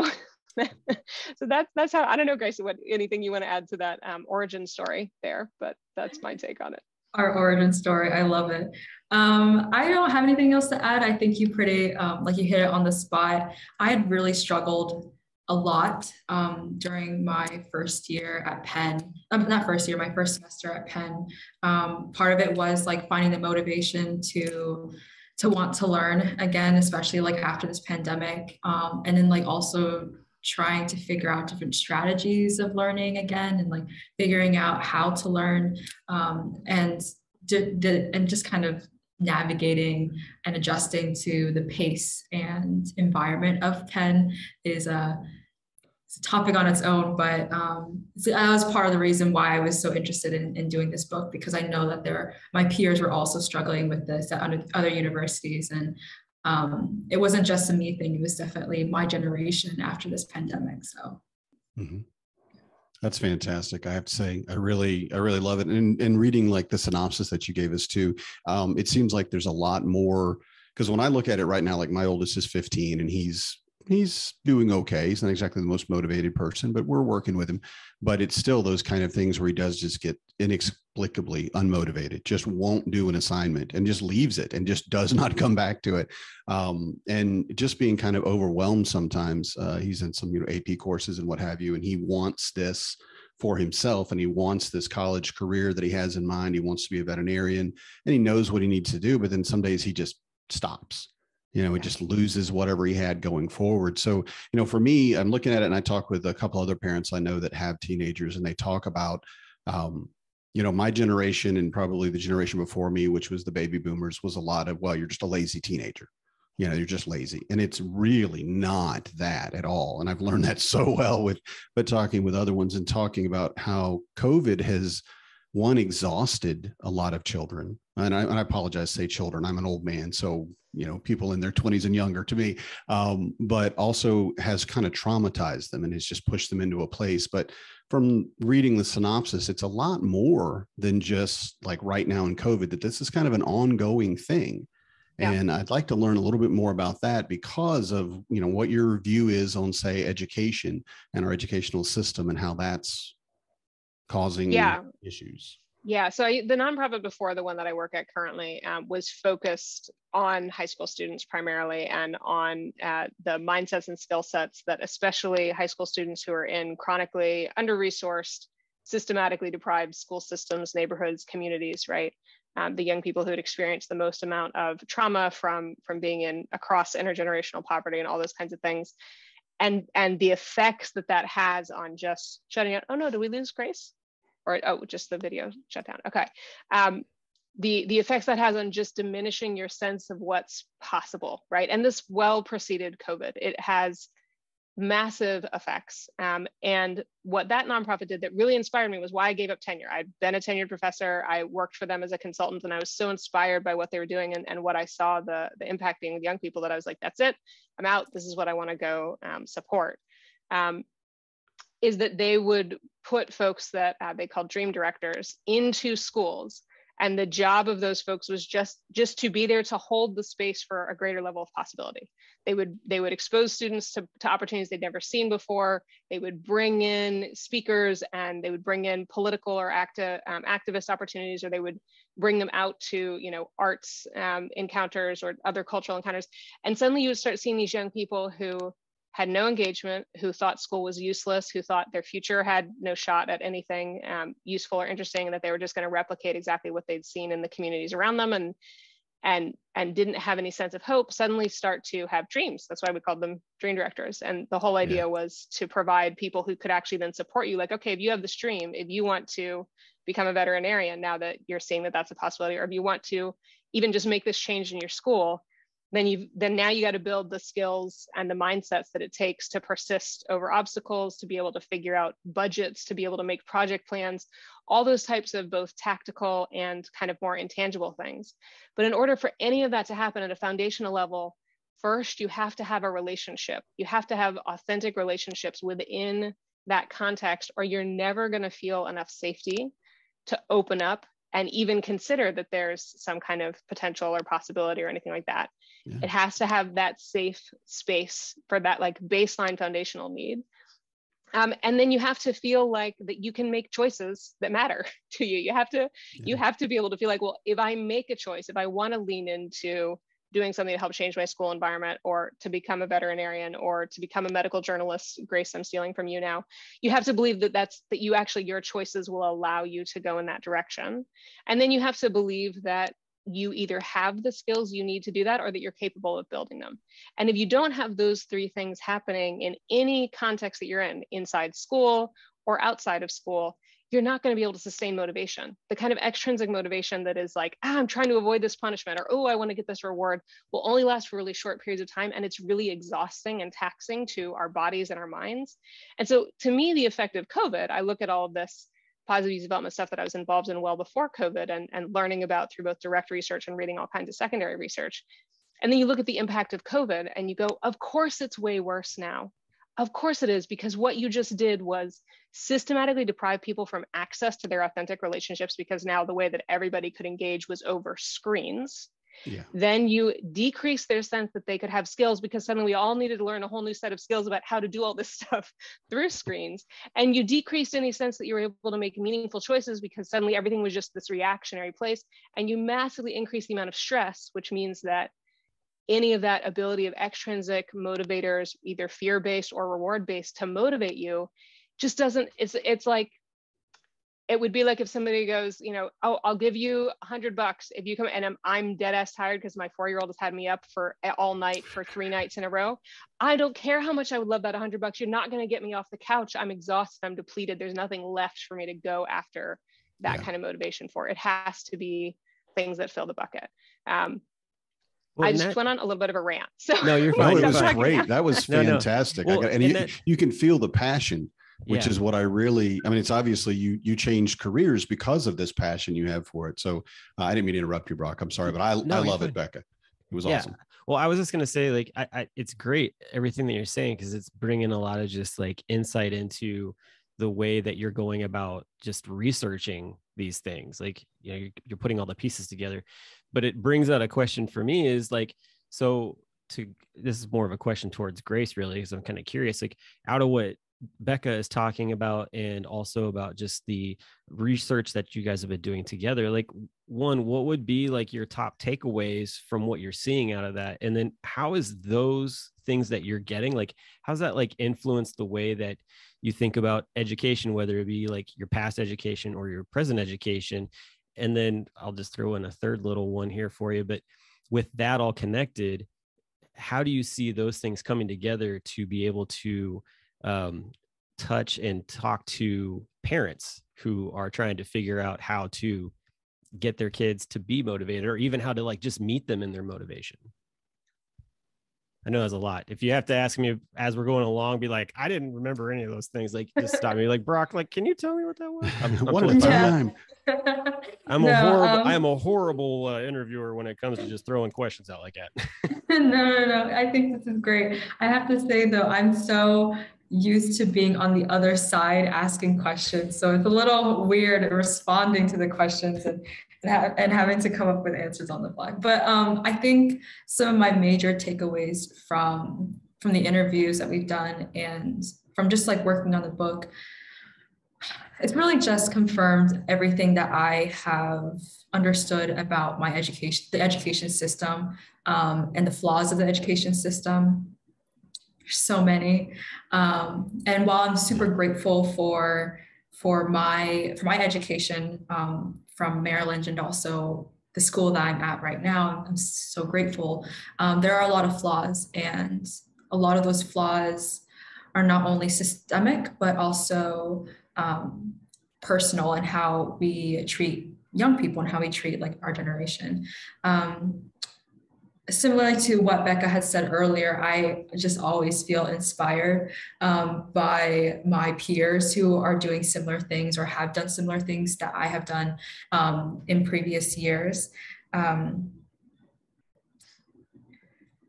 *laughs* so that's that's how i don't know grace what anything you want to add to that um, origin story there but that's my take on it our origin story. I love it. Um, I don't have anything else to add. I think you pretty, um, like you hit it on the spot. I had really struggled a lot um, during my first year at Penn. Um, not first year, my first semester at Penn. Um, part of it was like finding the motivation to to want to learn again, especially like after this pandemic, um, and then like also trying to figure out different strategies of learning again and like figuring out how to learn um, and d- and just kind of navigating and adjusting to the pace and environment of Penn is a, a topic on its own, but um, that was part of the reason why I was so interested in, in doing this book because I know that there my peers were also struggling with this at other universities and um, it wasn't just a me thing. It was definitely my generation after this pandemic. So. Mm-hmm. That's fantastic. I have to say, I really, I really love it. And, and reading like the synopsis that you gave us too, um, it seems like there's a lot more. Because when I look at it right now, like my oldest is 15 and he's he's doing okay. He's not exactly the most motivated person, but we're working with him. But it's still those kind of things where he does just get inexplicably unmotivated, just won't do an assignment and just leaves it and just does *laughs* not come back to it. Um, and just being kind of overwhelmed sometimes. Uh, he's in some you know AP courses and what have you, and he wants this for himself and he wants this college career that he has in mind. He wants to be a veterinarian and he knows what he needs to do, but then some days he just stops you know, he just loses whatever he had going forward. So, you know, for me, I'm looking at it and I talk with a couple other parents I know that have teenagers and they talk about, um, you know, my generation and probably the generation before me, which was the baby boomers, was a lot of, well, you're just a lazy teenager. You know, you're just lazy. And it's really not that at all. And I've learned that *laughs* so well with, but talking with other ones and talking about how COVID has, one exhausted a lot of children and I, and I apologize say children i'm an old man so you know people in their 20s and younger to me um, but also has kind of traumatized them and has just pushed them into a place but from reading the synopsis it's a lot more than just like right now in covid that this is kind of an ongoing thing yeah. and i'd like to learn a little bit more about that because of you know what your view is on say education and our educational system and how that's causing yeah. issues yeah, so I, the nonprofit before the one that I work at currently um, was focused on high school students primarily and on uh, the mindsets and skill sets that especially high school students who are in chronically under-resourced, systematically deprived school systems, neighborhoods, communities, right? Um, the young people who had experienced the most amount of trauma from from being in across intergenerational poverty and all those kinds of things, and and the effects that that has on just shutting out. Oh no, do we lose Grace? Or oh, just the video shut down. Okay. Um, the, the effects that has on just diminishing your sense of what's possible, right? And this well preceded COVID, it has massive effects. Um, and what that nonprofit did that really inspired me was why I gave up tenure. I'd been a tenured professor. I worked for them as a consultant, and I was so inspired by what they were doing and, and what I saw the, the impacting young people that I was like, that's it. I'm out. This is what I want to go um, support. Um, is that they would put folks that uh, they called dream directors into schools. And the job of those folks was just just to be there to hold the space for a greater level of possibility. They would they would expose students to, to opportunities they'd never seen before. They would bring in speakers and they would bring in political or acti- um, activist opportunities or they would bring them out to you know arts um, encounters or other cultural encounters. And suddenly you would start seeing these young people who had no engagement, who thought school was useless, who thought their future had no shot at anything um, useful or interesting, and that they were just going to replicate exactly what they'd seen in the communities around them, and and and didn't have any sense of hope, suddenly start to have dreams. That's why we called them dream directors. And the whole idea yeah. was to provide people who could actually then support you. Like, okay, if you have this dream, if you want to become a veterinarian now that you're seeing that that's a possibility, or if you want to even just make this change in your school, then you then now you got to build the skills and the mindsets that it takes to persist over obstacles to be able to figure out budgets to be able to make project plans all those types of both tactical and kind of more intangible things but in order for any of that to happen at a foundational level first you have to have a relationship you have to have authentic relationships within that context or you're never going to feel enough safety to open up and even consider that there's some kind of potential or possibility or anything like that. Yeah. It has to have that safe space for that like baseline foundational need. Um, and then you have to feel like that you can make choices that matter *laughs* to you. You have to yeah. you have to be able to feel like, well, if I make a choice, if I want to lean into doing something to help change my school environment or to become a veterinarian or to become a medical journalist grace i'm stealing from you now you have to believe that that's that you actually your choices will allow you to go in that direction and then you have to believe that you either have the skills you need to do that or that you're capable of building them and if you don't have those three things happening in any context that you're in inside school or outside of school you're not going to be able to sustain motivation. The kind of extrinsic motivation that is like, ah, I'm trying to avoid this punishment or, oh, I want to get this reward will only last for really short periods of time. And it's really exhausting and taxing to our bodies and our minds. And so to me, the effect of COVID, I look at all of this positive youth development stuff that I was involved in well before COVID and, and learning about through both direct research and reading all kinds of secondary research. And then you look at the impact of COVID and you go, of course it's way worse now. Of course it is, because what you just did was systematically deprive people from access to their authentic relationships because now the way that everybody could engage was over screens. Then you decrease their sense that they could have skills because suddenly we all needed to learn a whole new set of skills about how to do all this *laughs* stuff through screens. And you decreased any sense that you were able to make meaningful choices because suddenly everything was just this reactionary place. And you massively increase the amount of stress, which means that any of that ability of extrinsic motivators, either fear based or reward based, to motivate you just doesn't, it's, it's like, it would be like if somebody goes, you know, oh, I'll give you a hundred bucks if you come and I'm, I'm dead ass tired because my four year old has had me up for all night for three nights in a row. I don't care how much I would love that a hundred bucks. You're not going to get me off the couch. I'm exhausted. I'm depleted. There's nothing left for me to go after that yeah. kind of motivation for. It has to be things that fill the bucket. Um, well, I just that, went on a little bit of a rant. So no, you're *laughs* fine. No, it was great. That was fantastic. no, no. Well, and you, that, you can feel the passion, which yeah. is what I really. I mean, it's obviously you you changed careers because of this passion you have for it. So uh, I didn't mean to interrupt you, Brock. I'm sorry, but I no, I love it, Becca. It was yeah. awesome. Well, I was just gonna say, like, I, I it's great everything that you're saying because it's bringing a lot of just like insight into the way that you're going about just researching these things like you know you're, you're, putting all the pieces together but it brings out a question for me is like so to this is more of a question towards grace really because i'm kind of curious like out of what becca is talking about and also about just the research that you guys have been doing together like one what would be like your top takeaways from what you're seeing out of that and then how is those things that you're getting like how's that like influence the way that you think about education, whether it be like your past education or your present education. And then I'll just throw in a third little one here for you. But with that all connected, how do you see those things coming together to be able to um, touch and talk to parents who are trying to figure out how to get their kids to be motivated or even how to like just meet them in their motivation? I know that's a lot. If you have to ask me as we're going along, be like, I didn't remember any of those things. Like, just stop me. Like, Brock, like, can you tell me what that was? *laughs* I'm, *laughs* I'm One at a time. I'm no, a horrible. Um, I am a horrible uh, interviewer when it comes to just throwing questions out like that. *laughs* no, no, no. I think this is great. I have to say though, I'm so used to being on the other side asking questions. So it's a little weird responding to the questions and and having to come up with answers on the fly. But um, I think some of my major takeaways from from the interviews that we've done and from just like working on the book, it's really just confirmed everything that I have understood about my education, the education system, um, and the flaws of the education system. There's so many, um, and while I'm super grateful for for my for my education um, from Maryland and also the school that I'm at right now. I'm so grateful. Um, there are a lot of flaws, and a lot of those flaws are not only systemic, but also um, personal in how we treat young people and how we treat like our generation. Um, similar to what Becca had said earlier, I just always feel inspired um, by my peers who are doing similar things or have done similar things that I have done um, in previous years. Um,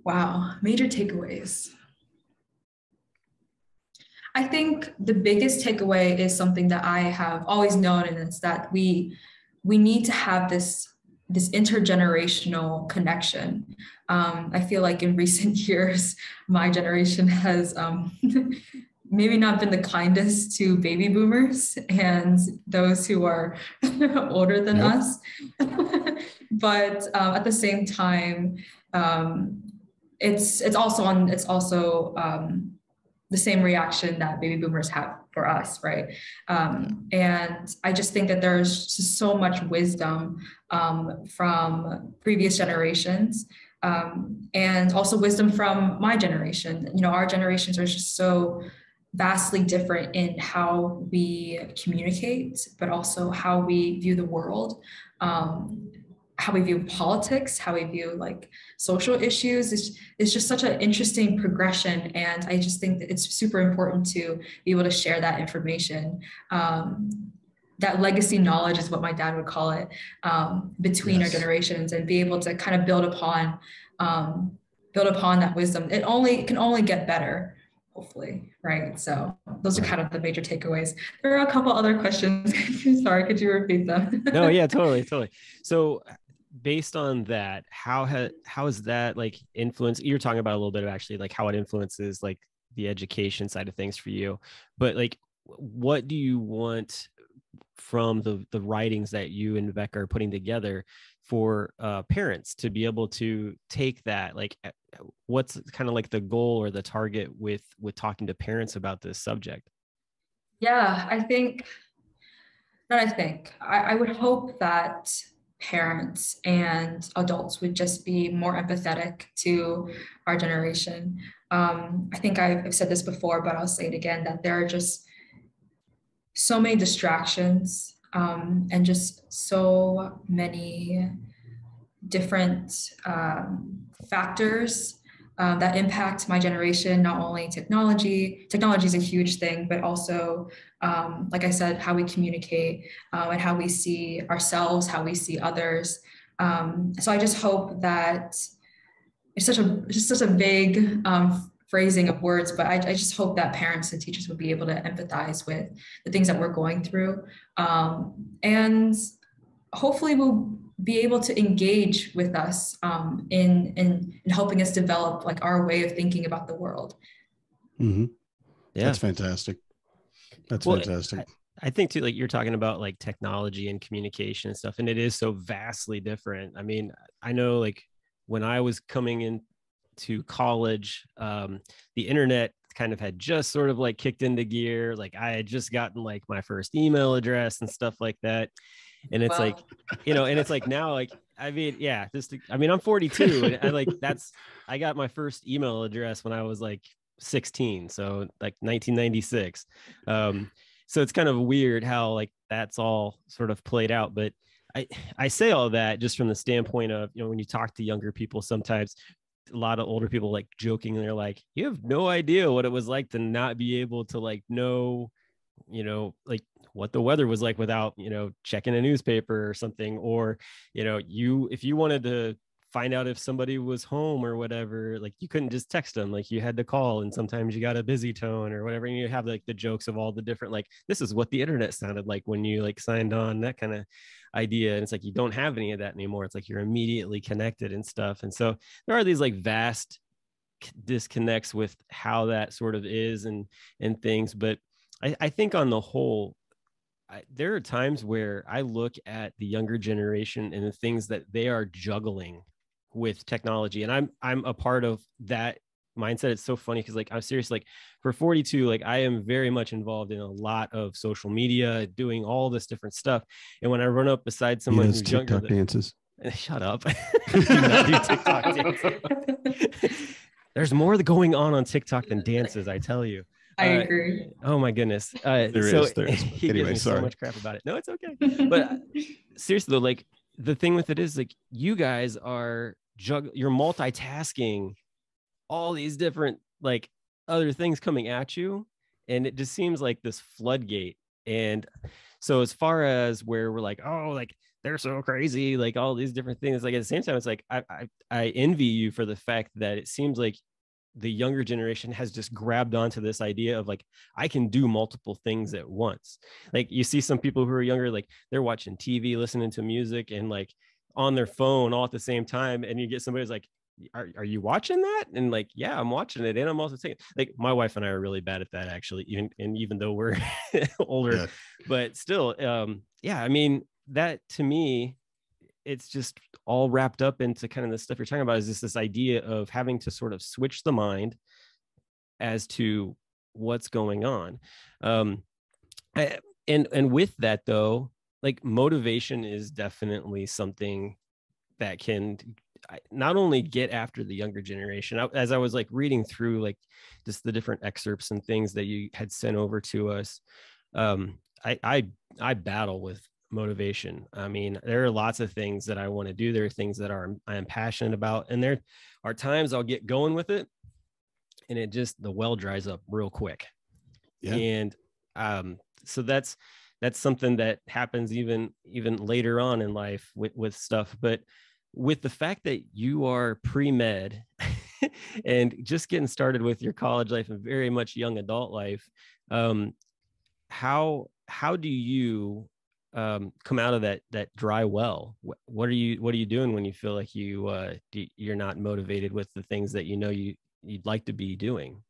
wow, major takeaways. I think the biggest takeaway is something that I have always known, and it's that we we need to have this this intergenerational connection. Um, I feel like in *laughs* recent years, my generation has um, *laughs* maybe not been the kindest to baby boomers and those who are *laughs* older than yep. us. but um, at the same time, um, it's it's also on it's also um, the same reaction that baby boomers have for us, right? Um, and I just think that there's so much wisdom um, from previous generations. Um, and also wisdom from my generation. You know, our generations are just so vastly different in how we communicate, but also how we view the world, um, how we view politics, how we view like social issues. It's, it's just such an interesting progression. And I just think that it's super important to be able to share that information. Um, that legacy knowledge is what my dad would call it um, between yes. our generations and be able to kind of build upon um, build upon that wisdom. It only it can only get better hopefully right so those are kind of the major takeaways there are a couple other questions *laughs* sorry could you repeat them no yeah *laughs* totally totally so based on that how has how is that like influence you're talking about a little bit of actually like how it influences like the education side of things for you but like what do you want from the the writings that you and Becca are putting together for uh, parents to be able to take that like what's kind of like the goal or the target with with talking to parents about this subject? Yeah i think not i think I, I would hope that parents and adults would just be more empathetic to our generation. Um, i think I've said this before but i'll say it again that there are just so many distractions um, and just so many different um, factors uh, that impact my generation not only technology technology is a huge thing but also um, like i said how we communicate uh, and how we see ourselves how we see others um, so i just hope that it's such a just such a vague um, phrasing of words, but I, I, just hope that parents and teachers will be able to empathize with the things that we're going through. Um, and hopefully we'll be able to engage with us um, in, in, in helping us develop like our way of thinking about the world. Mm-hmm. Yeah. That's fantastic. That's well, fantastic. I, I think too, like you're talking about like technology and communication and stuff, and it is so vastly different. I mean, I know like when I was coming in to college, um, the internet kind of had just sort of like kicked into gear. Like I had just gotten like my first email address and stuff like that. And it's wow. like, *laughs* you know, and it's like now, like, I mean, yeah, just, I mean, I'm 42 and I like, *laughs* that's, I got my first email address when I was like 16. So like 1996. Um, so it's kind of weird how like that's all sort of played out. But I, I say all that just from the standpoint of, you know, when you talk to younger people, sometimes a lot of older people like joking they're like you have no idea what it was like to not be able to like know you know like what the weather was like without you know checking a newspaper or something or you know you if you wanted to find out if somebody was home or whatever like you couldn't just text them like you had to call and sometimes you got a busy tone or whatever and you have like the jokes of all the different like this is what the internet sounded like when you like signed on that kind of idea and it's like you don't have any of that anymore it's like you're immediately connected and stuff and so there are these like vast disconnects with how that sort of is and and things but i, I think on the whole I, there are times where i look at the younger generation and the things that they are juggling with technology. And i'm i'm a part of that mindset. It's so funny because like i'm serious like for 42 like i am very much involved in a lot of social media doing all this different stuff. And when i run up beside someone who's TikTok younger dances? *laughs* Shut up. *laughs* *laughs* There's more going on on tiktok than dances i tell you I uh, agree. Oh my goodness. Uh, there so is, there is. *laughs* he anyway, gives me sorry. so much crap about it. No, it's okay. *laughs* But uh, seriously though, like the thing with it is like you guys are jug you're multitasking all these different like other things coming at you and it just seems like this floodgate and so as far as where we're like oh like they're so crazy like all these different things like at the same time it's like I, I i envy you for the fact that it seems like the younger generation has just grabbed onto this idea of like i can do multiple things at once. Like you see some people who are younger like they're watching tv listening to music and like on their phone all at the same time and you get somebody who's like are, are you watching that? And like yeah i'm watching it and i'm also saying like my wife and i are really bad at that actually even and even though we're *laughs* older. Yeah. but still um yeah i mean that to me it's just all wrapped up into kind of the stuff you're talking about is just this idea of having to sort of switch the mind as to what's going on. Um I, and and with that though like motivation is definitely something that can not only get after the younger generation as i was like reading through like just the different excerpts and things that you had sent over to us um i i i battle with motivation. I mean, there are lots of things that I want to do. There are things that are I am passionate about, and there are times I'll get going with it, and it just the well dries up real quick. Yeah. And um, so that's that's something that happens even even later on in life with with stuff. But with the fact that you are pre med *laughs* and just getting started with your college life and very much young adult life, um, how how do you um, come out of that that dry well? What, are you What are you doing when you feel like you uh, you're not motivated with the things that you know you you'd like to be doing?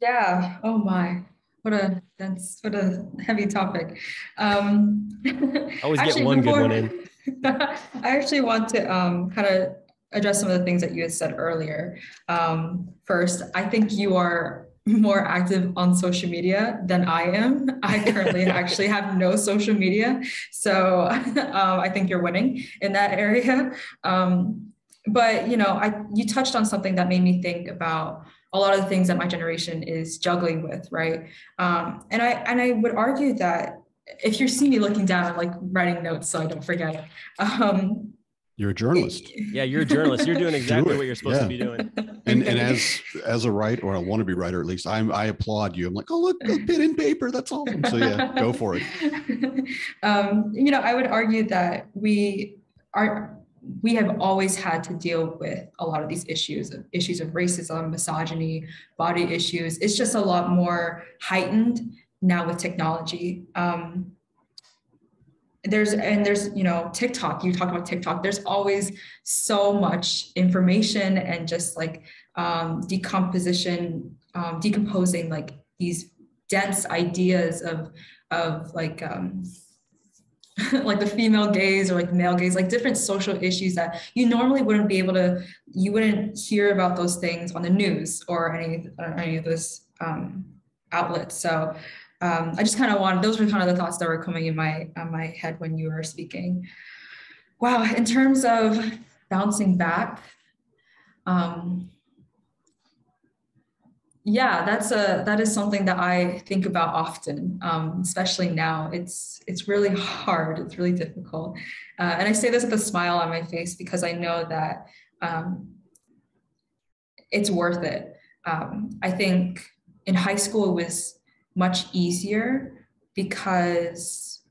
Yeah. Oh my. What a that's what a heavy topic. Um, *laughs* Always actually, get one before, good one in. *laughs* I actually want to um, kind of address some of the things that you had said earlier. Um, first, I think you are more active on social media than I am. I currently *laughs* actually have no social media. So *laughs* um, I think you're winning in that area. Um, but you know, I you touched on something that made me think about a lot of the things that my generation is juggling with, right? Um, and I and I would argue that if you see me looking down, I'm like writing notes so I don't forget. Um, you're a journalist. Yeah, you're a journalist. You're doing *laughs* exactly Do what you're supposed yeah. to be doing. And and as as a writer or a wannabe writer, at least I'm I applaud you. I'm like, oh look, a *laughs* pen and paper. That's awesome. So yeah, go for it. *laughs* Um, you know, I would argue that we are we have always had to deal with a lot of these issues of issues of racism, misogyny, body issues. It's just a lot more heightened now with technology. Um, there's and there's you know tiktok you talk about tiktok there's always so much information and just like um, decomposition um, decomposing like these dense ideas of of like um, *laughs* like the female gaze or like male gaze like different social issues that you normally wouldn't be able to you wouldn't hear about those things on the news or any or any of those um, outlets. So um, I just kind of wanted, those were kind of the thoughts that were coming in my, my head when you were speaking. Wow, in terms of bouncing back, um, yeah, that's a that is something that I think about often, um, especially now. It's it's really hard. It's really difficult, uh, and I say this with a smile on my face because I know that um, it's worth it. Um, I think in high school it was much easier because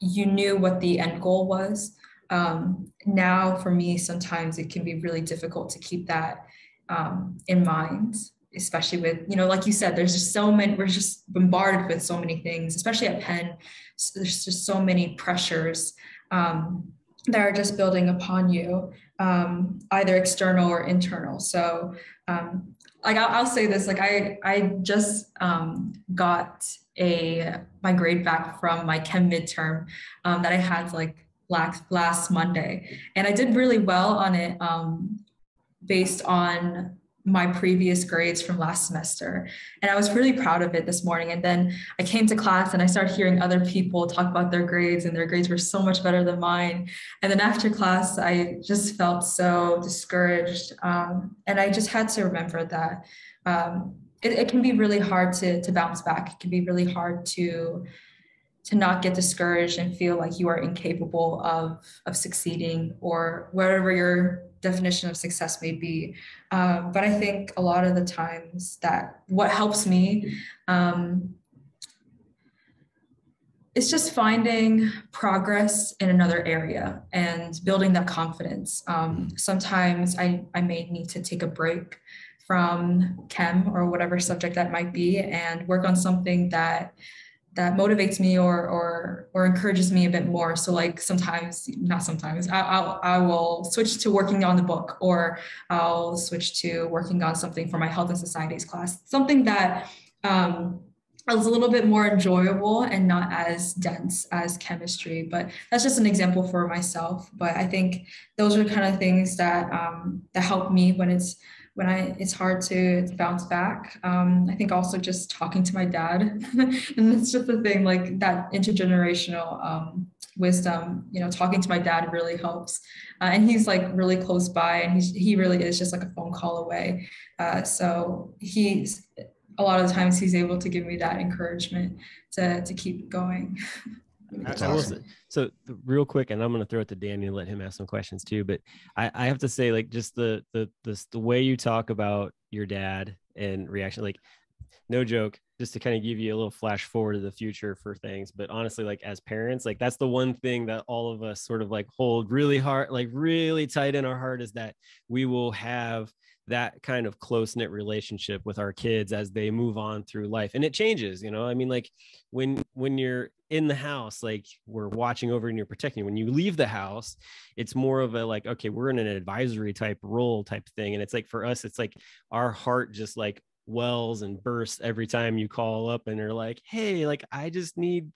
you knew what the end goal was. Um, now, for me, sometimes it can be really difficult to keep that um, in mind, especially with, you know, like you said, there's just so many, we're just bombarded with so many things, especially at Penn. So there's just so many pressures um, that are just building upon you, um, either external or internal. So um, like I'll, I'll, say this like i i just um, got a my grade back from my chem midterm um, that i had like last last monday. And i did really well on it um, based on my previous grades from last semester. And I was really proud of it this morning. And then I came to class and I started hearing other people talk about their grades, and their grades were so much better than mine. And then after class, I just felt so discouraged. Um, and I just had to remember that um, it, it can be really hard to, to bounce back. It can be really hard to to not get discouraged and feel like you are incapable of of succeeding or whatever your definition of success may be. Um, but I think a lot of the times that what helps me um, it's just finding progress in another area and building that confidence. Um, sometimes I, I may need to take a break from chem or whatever subject that might be and work on something that that motivates me or or or encourages me a bit more. So like sometimes not sometimes I, I'll i will switch to working on the book or i'll switch to working on something for my health and societies class. Something that um, is a little bit more enjoyable and not as dense as chemistry but that's just an example for myself. But i think those are kind of things that um, that help me when it's when I it's hard to, to bounce back. Um, I think also just talking to my dad, *laughs* and it's just the thing like that intergenerational um, wisdom. You know, talking to my dad really helps, uh, and he's like really close by, and he's he really is just like a phone call away. Uh, so he's a lot of times he's able to give me that encouragement to to keep going. *laughs* Awesome. So real quick, and I'm going to throw it to Danny and let him ask some questions too. But I, I have to say, like, just the the the the way you talk about your dad and reaction, like, no joke, just to kind of give you a little flash forward to the future for things. But honestly, like as parents, like that's the one thing that all of us sort of like hold really hard, like really tight in our heart is that we will have that kind of close knit relationship with our kids as they move on through life and it changes you know? I mean like when when you're in the house like we're watching over and you're protecting when you leave the house it's more of a like okay we're in an advisory type role type thing and it's like for us it's like our heart just like wells and bursts every time you call up and they're like hey like i just need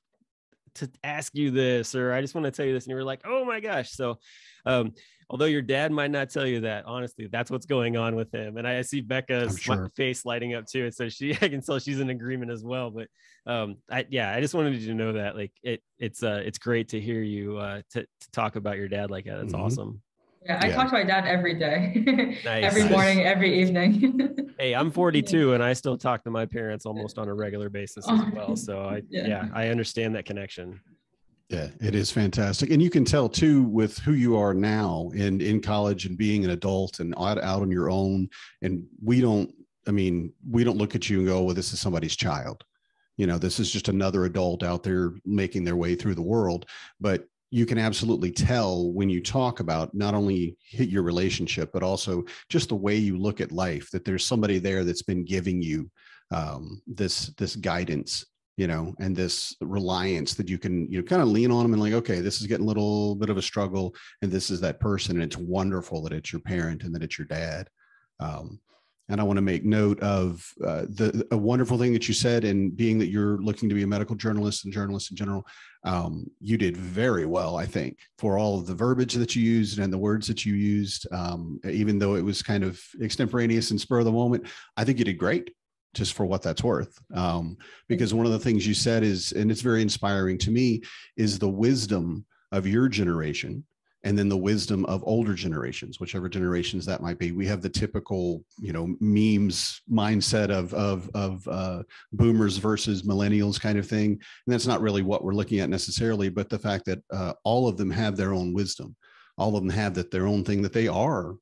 to ask you this or i just want to tell you this and you were like oh my gosh so um although your dad might not tell you that honestly that's what's going on with him and i see becca's sure. face lighting up too and so she *laughs* i can tell she's in agreement as well but um i yeah i just wanted you to know that like it it's uh it's great to hear you uh to, to talk about your dad like that that's mm-hmm. awesome yeah, I yeah. talk to my dad every day, *laughs* nice. every morning, every evening. *laughs* hey, I'm 42 *laughs* and I still talk to my parents almost on a regular basis as oh, well. So I, yeah. yeah, I understand that connection. Yeah, it is fantastic. And you can tell too with who you are now and in college and being an adult and out, out on your own. And we don't, I mean, we don't look at you and go, well, this is somebody's child. You know, this is just another adult out there making their way through the world. But you can absolutely tell when you talk about not only hit your relationship, but also just the way you look at life, that there's somebody there that's been giving you um, this this guidance you know, and this reliance that you can, you know, kind of lean on them and like, okay, this is getting a little bit of a struggle, and this is that person, and it's wonderful that it's your parent and that it's your dad. Um, and I want to make note of uh, the a wonderful thing that you said, and being that you're looking to be a medical journalist and journalist in general, um, you did very well, I think, for all of the verbiage that you used and the words that you used. Um, even though it was kind of extemporaneous and spur of the moment, I think you did great just for what that's worth. Um, because one of the things you said is, and it's very inspiring to me, is the wisdom of your generation and then the wisdom of older generations whichever generations that might be. We have the typical you know memes mindset of of of uh, boomers versus millennials kind of thing. And that's not really what we're looking at necessarily but the fact that uh, all of them have their own wisdom. All of them have that their own thing that they are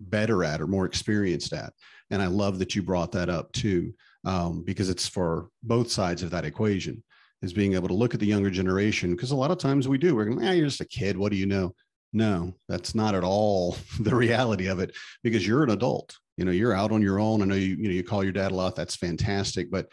better at or more experienced at. And I love that you brought that up too, um, because it's for both sides of that equation is being able to look at the younger generation. Because a lot of times we do, we're going, ah, you're just a kid. What do you know? No, that's not at all *laughs* the reality of it because you're an adult. You know, you're out on your own. I know you, you know, you call your dad a lot. That's fantastic, but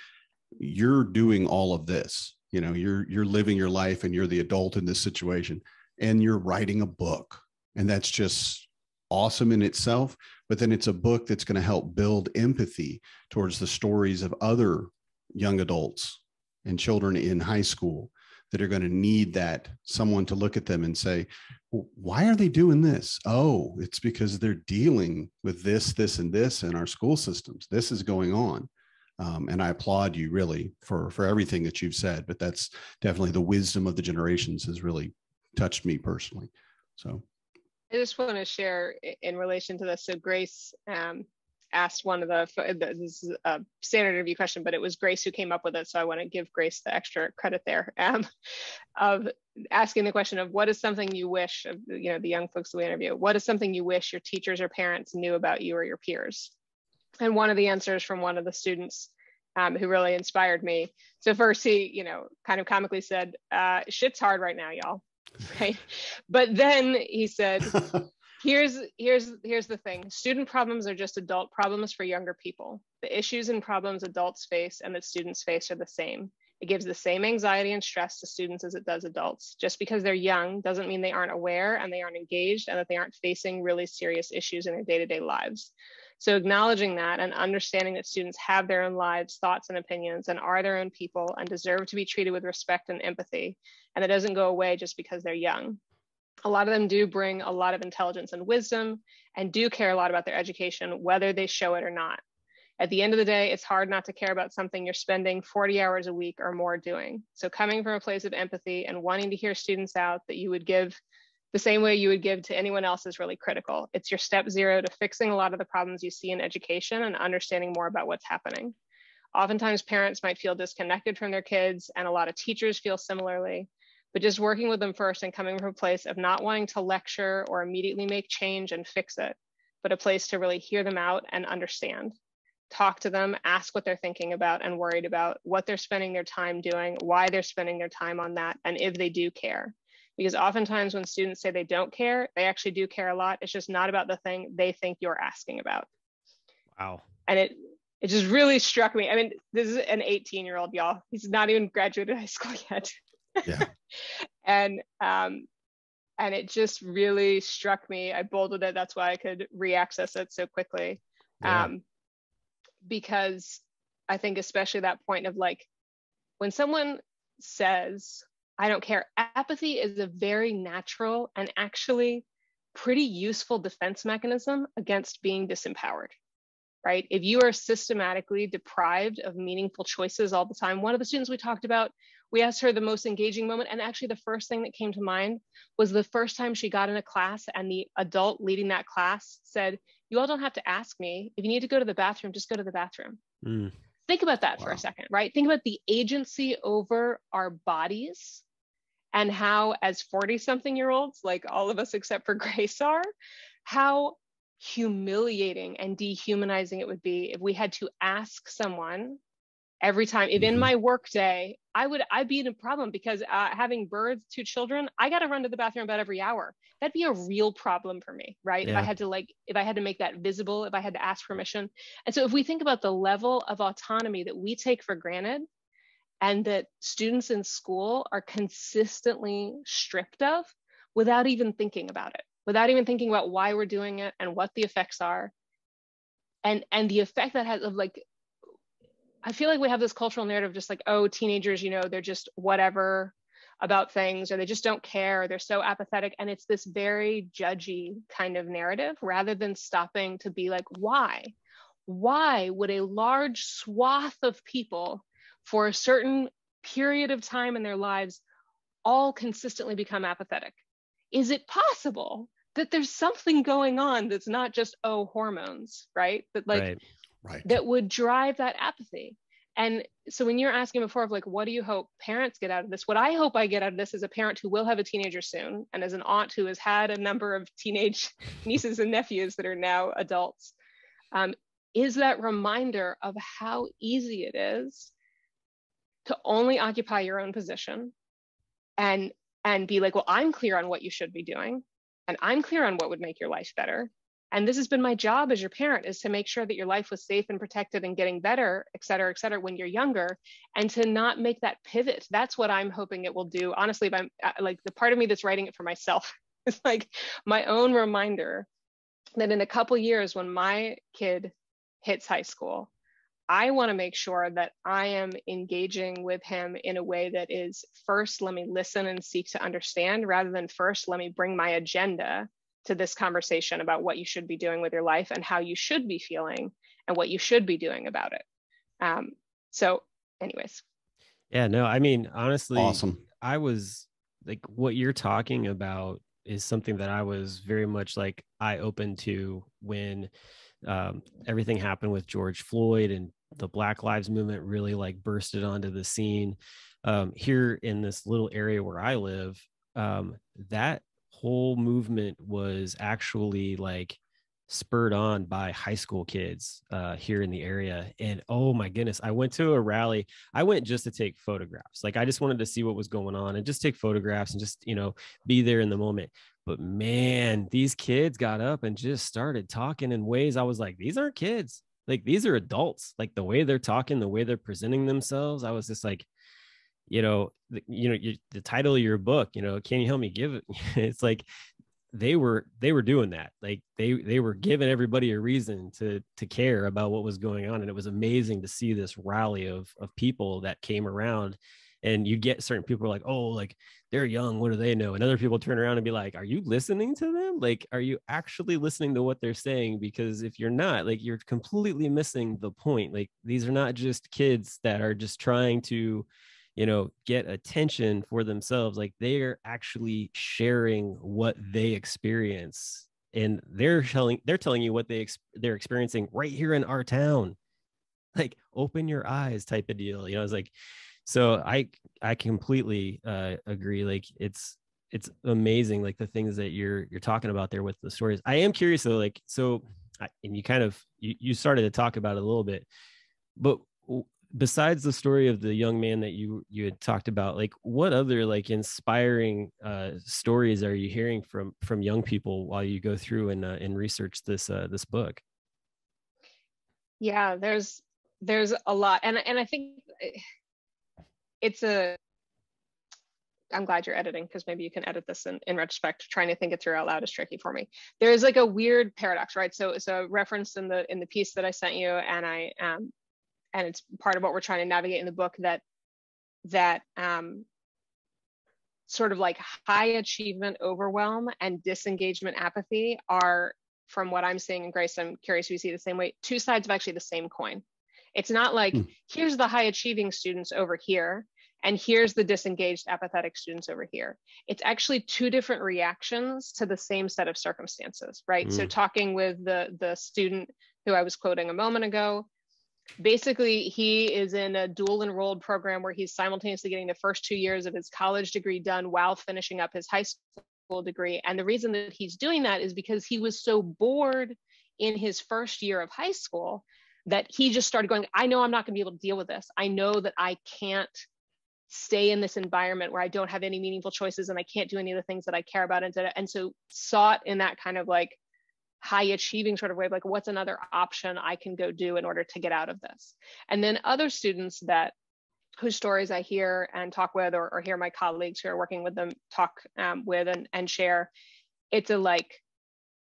you're doing all of this. You know, you're you're living your life and you're the adult in this situation and you're writing a book. And that's just awesome in itself but then it's a book that's going to help build empathy towards the stories of other young adults and children in high school that are going to need that someone to look at them and say why are they doing this? Oh it's because they're dealing with this this and this in our school systems. This is going on. Um, and i applaud you really for for everything that you've said but that's definitely the wisdom of the generations has really touched me personally. So. I just want to share in relation to this. So Grace um, asked one of the, this is a standard interview question, but it was Grace who came up with it. So I want to give Grace the extra credit there um, of asking the question of what is something you wish, you know, the young folks we interview, what is something you wish your teachers or parents knew about you or your peers? And one of the answers from one of the students um, who really inspired me. So first he, you know, kind of comically said, uh, shit's hard right now, y'all. *laughs* Right. But then he said, *laughs* here's here's here's the thing. Student problems are just adult problems for younger people. The issues and problems adults face and that students face are the same. It gives the same anxiety and stress to students as it does adults. Just because they're young doesn't mean they aren't aware and they aren't engaged and that they aren't facing really serious issues in their day-to-day lives. So acknowledging that and understanding that students have their own lives thoughts and opinions and are their own people and deserve to be treated with respect and empathy. And it doesn't go away just because they're young a lot of them do bring a lot of intelligence and wisdom and do care a lot about their education, whether they show it or not. At the end of the day, it's hard not to care about something you're spending 40 hours a week or more doing. So, coming from a place of empathy and wanting to hear students out that you would give the same way you would give to anyone else is really critical. It's your step zero to fixing a lot of the problems you see in education and understanding more about what's happening. Oftentimes, parents might feel disconnected from their kids, and a lot of teachers feel similarly but just working with them first and coming from a place of not wanting to lecture or immediately make change and fix it, but a place to really hear them out and understand. Talk to them, ask what they're thinking about and worried about, what they're spending their time doing, why they're spending their time on that, and if they do care. Because oftentimes when students say they don't care, they actually do care a lot. It's just not about the thing they think you're asking about. Wow. And it it just really struck me. I mean, this is an 18 year old, y'all. He's not even graduated high school *laughs* yet. Yeah. *laughs* and um, and it just really struck me. I bolded it. That's why I could reaccess it so quickly. Yeah. Um, because I think especially that point of like when someone says, I don't care, apathy is a very natural and actually pretty useful defense mechanism against being disempowered right? If you are systematically deprived of meaningful choices all the time, one of the students we talked about, we asked her the most engaging moment. And actually, the first thing that came to mind was the first time she got in a class and the adult leading that class said, You all don't have to ask me. If you need to go to the bathroom, just go to the bathroom. Mm. Think about that wow. for a second, right? Think about the agency over our bodies and how, as 40 something year olds, like all of us except for *laughs* Grace are, how humiliating and dehumanizing it would be if we had to ask someone every time if in mm-hmm. my work day i would i'd be in a problem because uh, having birds two children i got to run to the bathroom about every hour. That'd be a real problem for me right? Yeah. if i had to like if i had to make that visible if i had to ask permission. And so if we think about the level of autonomy that we take for granted and that students in school are consistently stripped of without even thinking about it without even thinking about why we're doing it and what the effects are. And and the effect that has of like i feel like we have this cultural narrative just like oh teenagers you know they're just whatever about things or they just don't care or they're so apathetic. And it's this very judgy kind of narrative rather than stopping to be like why? Why would a large swath of people for a certain period of time in their lives all consistently become apathetic? Is it possible that there's something going on that's not just oh hormones right? That like right. Right. that would drive that apathy and so when you're asking before of like what do you hope parents get out of this what i hope i get out of this as a parent who will have a teenager soon and as an aunt who has had a number of teenage *laughs* nieces and nephews that are now adults um, is that reminder of how easy it is to only occupy your own position and and be like well i'm clear on what you should be doing and I'm clear on what would make your life better. And this has been my job as your parent is to make sure that your life was safe and protected and getting better, et cetera, et cetera, when you're younger, and to not make that pivot. That's what I'm hoping it will do. Honestly, uh, like the part of me that's writing it for myself *laughs* is like my own reminder that in a couple years when my kid hits high school, I want to make sure that I am engaging with him in a way that is first, let me listen and seek to understand, rather than first, let me bring my agenda to this conversation about what you should be doing with your life and how you should be feeling and what you should be doing about it. Um, so, anyways. Yeah, no, I mean, honestly, awesome. I was like, what you're talking about is something that I was very much like eye open to when um, everything happened with George Floyd and the Black Lives Movement really like bursted onto the scene. Um, here in this little area where I live, um, that whole movement was actually like spurred on by high school kids uh, here in the area. And oh my goodness, I went to a rally. I went just to take photographs. Like I just wanted to see what was going on and just take photographs and just, you know, be there in the moment. But man, these kids got up and just started talking in ways I was like, these aren't kids. Like these are adults. Like the way they're talking, the way they're presenting themselves. I was just like, you know, the, you know, the title of your book, you know, can you help me give it? *laughs* it's like they were they were doing that. Like they they were giving everybody a reason to to care about what was going on and it was amazing to see this rally of of people that came around. And you get certain people like oh like they're young what do they know? And other people turn around and be like are you listening to them? Like are you actually listening to what they're saying? Because if you're not like you're completely missing the point. Like these are not just kids that are just trying to you know get attention for themselves like they are actually sharing what they experience and they're telling they're telling you what they ex- they're experiencing right here in our town. Like open your eyes type of deal you know it's like so i i completely uh agree like it's it's amazing like the things that you're you're talking about there with the stories. I am curious though like so and you kind of you, you started to talk about it a little bit but besides the story of the young man that you you had talked about like what other like inspiring uh stories are you hearing from from young people while you go through and uh, and research this uh this book yeah there's there's a lot and and i think eh, it's a I'm glad you're editing because maybe you can edit this in, in retrospect. Trying to think it through out loud is tricky for me. There is like a weird paradox, right? So so referenced in the in the piece that I sent you, and I um and it's part of what we're trying to navigate in the book that that um, sort of like high achievement overwhelm and disengagement apathy are from what i'm seeing in grace i'm curious if you see the same way two sides of actually the same coin it's not like mm. here's the high achieving students over here and here's the disengaged apathetic students over here it's actually two different reactions to the same set of circumstances right mm. so hmm. talking with the the student who i was quoting a moment ago basically he is in a dual enrolled program where he's simultaneously getting the first two years of his college degree done while finishing up his high school degree. And the reason that he's doing that is because he was so bored in his first year of high school that he just started going i know i'm not going to be able to deal with this. I know that i can't stay in this environment where i don't have any meaningful choices and i can't do any of the things that i care about. And, and so sought in that kind of like high achieving sort of way like what's another option i can go do in order to get out of this? And then other students that whose stories i hear and talk with or, or hear my colleagues who are working with them talk um, with and, and share it's a like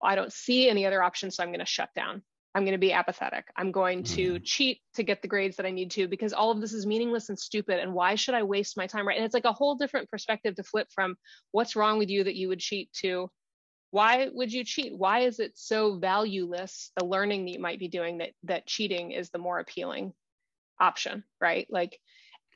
i don't see any other options so i'm going to shut down. I'm going to be apathetic. I'm going to mm. cheat to get the grades that i need to because all of this is meaningless and stupid and why should i waste my time right? And it's like a whole different perspective to flip from what's wrong with you that you would cheat to why would you cheat? Why is it so valueless the learning that you might be doing that that cheating is the more appealing option right? Like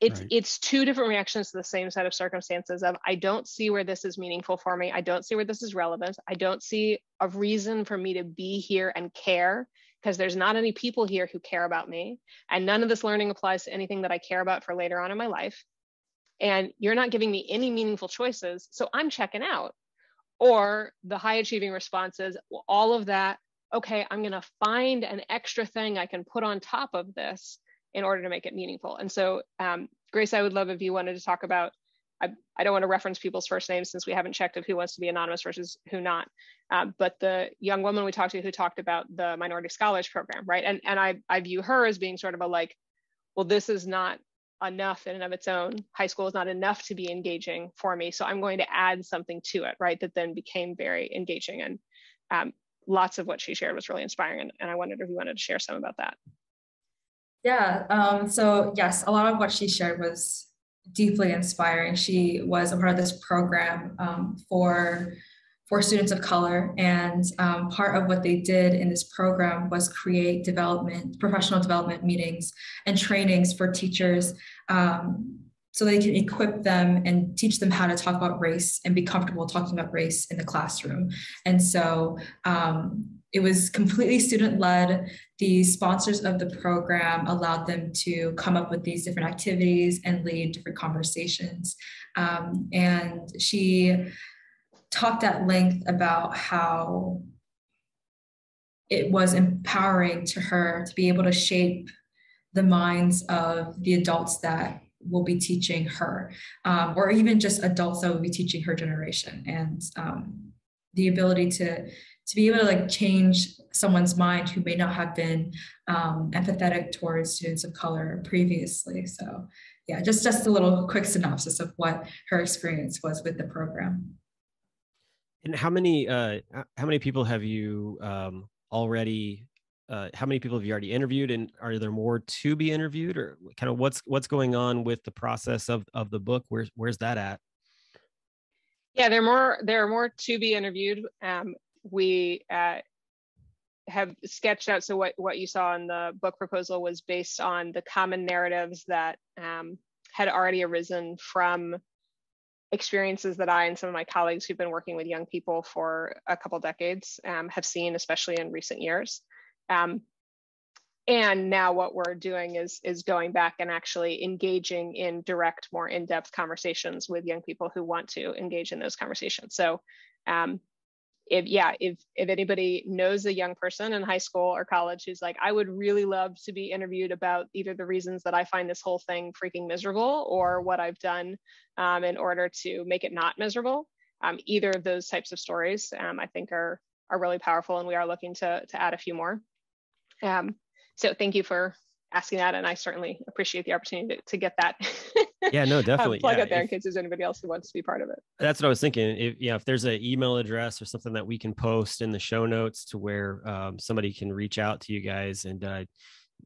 it's right. it's two different reactions to the same set of circumstances of i don't see where this is meaningful for me. I don't see where this is relevant. I don't see a reason for me to be here and care because there's not any people here who care about me. And none of this learning applies to anything that i care about for later on in my life. And you're not giving me any meaningful choices. So i'm checking out or the high achieving responses, all of that, okay, I'm going to find an extra thing I can put on top of this in order to make it meaningful. And so, um, Grace, I would love if you wanted to talk about. I, I don't want to reference people's first names since we haven't checked of who wants to be anonymous versus who not. Um, but the young woman we talked to who talked about the minority scholars program, right? And and I I view her as being sort of a like, well, this is not enough in and of its own. High school is not enough to be engaging for me. So I'm going to add something to it, right? That then became very engaging. And um, lots of what she shared was really inspiring. And, and, I wondered if you wanted to share some about that. Yeah. Um, so, yes, a lot of what she shared was deeply inspiring. She was a part of this program um, for for students of color. And um, part of what they did in this program was create development, professional development meetings and trainings for teachers um, so they can equip them and teach them how to talk about race and be comfortable talking about race in the classroom. And so um, it was completely student led. The sponsors of the program allowed them to come up with these different activities and lead different conversations. Um, and she talked at length about how it was empowering to her to be able to shape the minds of the adults that will be teaching her, um, or even just adults that will be teaching her generation. And um, the ability to to be able to like change someone's mind who may not have been um, empathetic towards students of color previously. So yeah, just just a little quick synopsis of what her experience was with the program. And how many uh, how many people have you um, already? Uh, how many people have you already interviewed, and are there more to be interviewed, or kind of what's what's going on with the process of of the book? Where's where's that at? Yeah, there are more. There are more to be interviewed. Um, we uh, have sketched out. So what what you saw in the book proposal was based on the common narratives that um, had already arisen from experiences that I and some of my colleagues who've been working with young people for a couple decades um, have seen, especially in recent years. Um, and now what we're doing is is going back and actually engaging in direct more in-depth conversations with young people who want to engage in those conversations so um, if yeah if if anybody knows a young person in high school or college who's like i would really love to be interviewed about either the reasons that i find this whole thing freaking miserable or what i've done um, in order to make it not miserable um, either of those types of stories um, i think are are really powerful and we are looking to to add a few more. Um, so thank you for asking that and i certainly appreciate the opportunity to, to get that *laughs* yeah no *laughs* definitely plug yeah. out there in case there's anybody else who wants to be part of it that's what i was thinking if yeah if there's an email address or something that we can post in the show notes to where um, somebody can reach out to you guys and uh,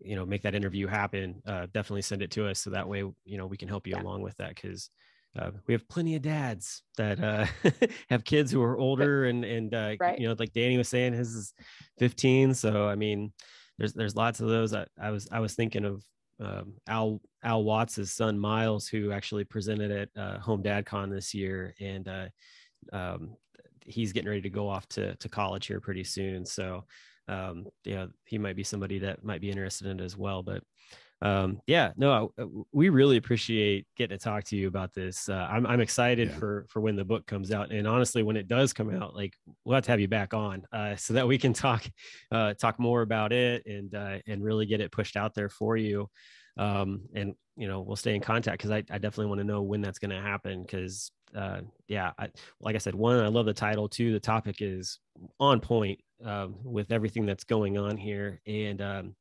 you know make that interview happen uh, definitely send it to us so that way you know we can help you yeah. along with that because uh, we have plenty of dads that uh, *laughs* have kids who are older and and uh, right. you know like danny was saying his is 15 so i mean there's there's lots of those. I, I was I was thinking of um, Al Al Watts's son Miles, who actually presented at uh, Home Dad Con this year, and uh, um, he's getting ready to go off to to college here pretty soon. So, um, yeah, he might be somebody that might be interested in it as well. But um, yeah, no, uh, we really appreciate getting to talk to you about this. Uh, I'm, I'm excited yeah. for, for when the book comes out. And honestly, when it does come out, like we'll have to have you back on, uh, so that we can talk, uh, talk more about it and, uh, and really get it pushed out there for you. Um, and, you know, we'll stay in contact cause I, I definitely want to know when that's going to happen. Cause, uh, yeah, I, like I said, one, I love the title two, the topic is on point, um, with everything that's going on here. And, um,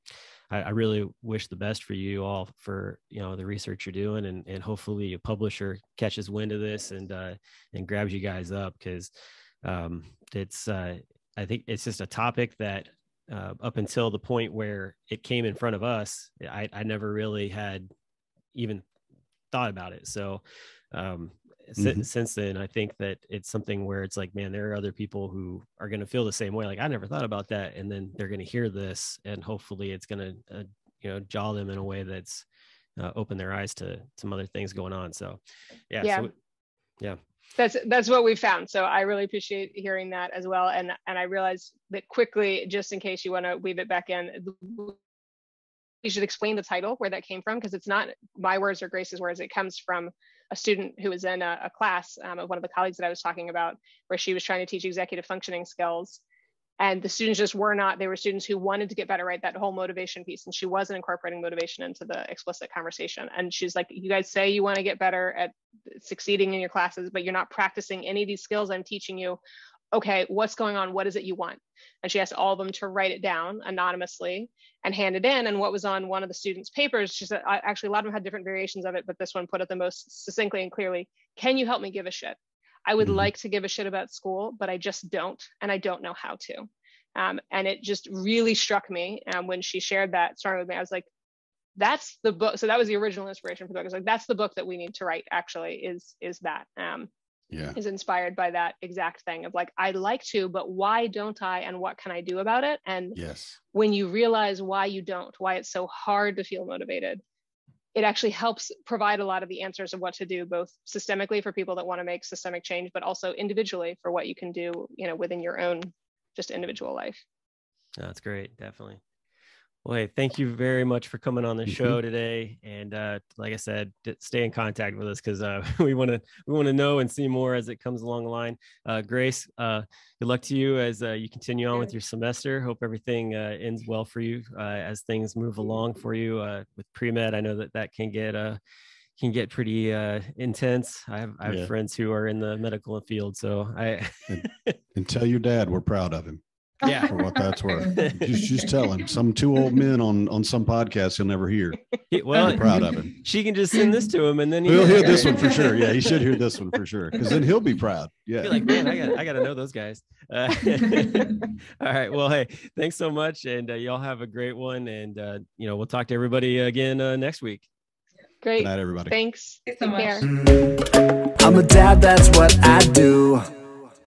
I, I, really wish the best for you all for you know the research you're doing, and and hopefully a publisher catches wind of this and uh, and grabs you guys up because um, it's uh, I think it's just a topic that uh, up until the point where it came in front of us, I, I never really had even thought about it. So um, mm-hmm. since then i think that it's something where it's like man there are other people who are going to feel the same way like i never thought about that and then they're going to hear this and hopefully it's going to uh, you know jaw them in a way that's uh, open their eyes to some other things going on so yeah yeah so, yeah that's that's what we found so i really appreciate hearing that as well and and i realize that quickly just in case you want to weave it back in you should explain the title where that came from because it's not my words or grace's words it comes from a student who was in a, a class um, of one of the colleagues that I was talking about, where she was trying to teach executive functioning skills. And the students just were not, they were students who wanted to get better, right? That whole motivation piece. And she wasn't incorporating motivation into the explicit conversation. And she's like, you guys say you want to get better at succeeding in your classes, but you're not practicing any of these skills I'm teaching you okay, what's going on? What is it you want? And she asked all of them to write it down anonymously and hand it in. And what was on one of the students' papers, she said, actually, a lot of them had different variations of it, but this one put it the most succinctly and clearly Can you help me give a shit? I would mm-hmm. like to give a shit about school, but I just don't. And I don't know how to. Um, and it just really struck me um, when she shared that story with me. I was like, that's the book. So that was the original inspiration for the book. I was like, that's the book that we need to write. Actually, is is that. Um, yeah. is inspired by that exact thing of like i'd like to but why don't i and what can i do about it? And yes. when you realize why you don't why it's so hard to feel motivated it actually helps provide a lot of the answers of what to do both systemically for people that want to make systemic change but also individually for what you can do you know within your own just individual life. That's great definitely Well, hey, thank you very much for coming on the Mhm. show today. And uh, like I said, stay in contact with us because uh, *laughs* we want to we want to know and see more as it comes along the line. Uh, Grace, uh, good luck to you as uh, you continue on with your semester. Hope everything uh, ends well for you uh, as things move along for you uh, with pre med. I know that that can get uh, can get pretty uh, intense. I have I have Yeah. friends who are in the medical field, so I And *laughs* tell your dad we're proud of him yeah. for what that's worth. just, just tell him. Some two old men on on some podcast he'll never hear. He- well, We're proud of him. she can just send this to him, and then he He'll hear hear this one for sure. Yeah, he should hear this one for sure. Because then he'll be proud. Yeah. Be like, man, I got I got to know those guys. Uh, *laughs* all right. Well, hey, thanks so much, and uh, y'all have a great one. And uh, you know, we'll talk to everybody again uh, next week. Great. Good night, everybody. Thanks. Thanks so much. I'm a dad, that's what I do.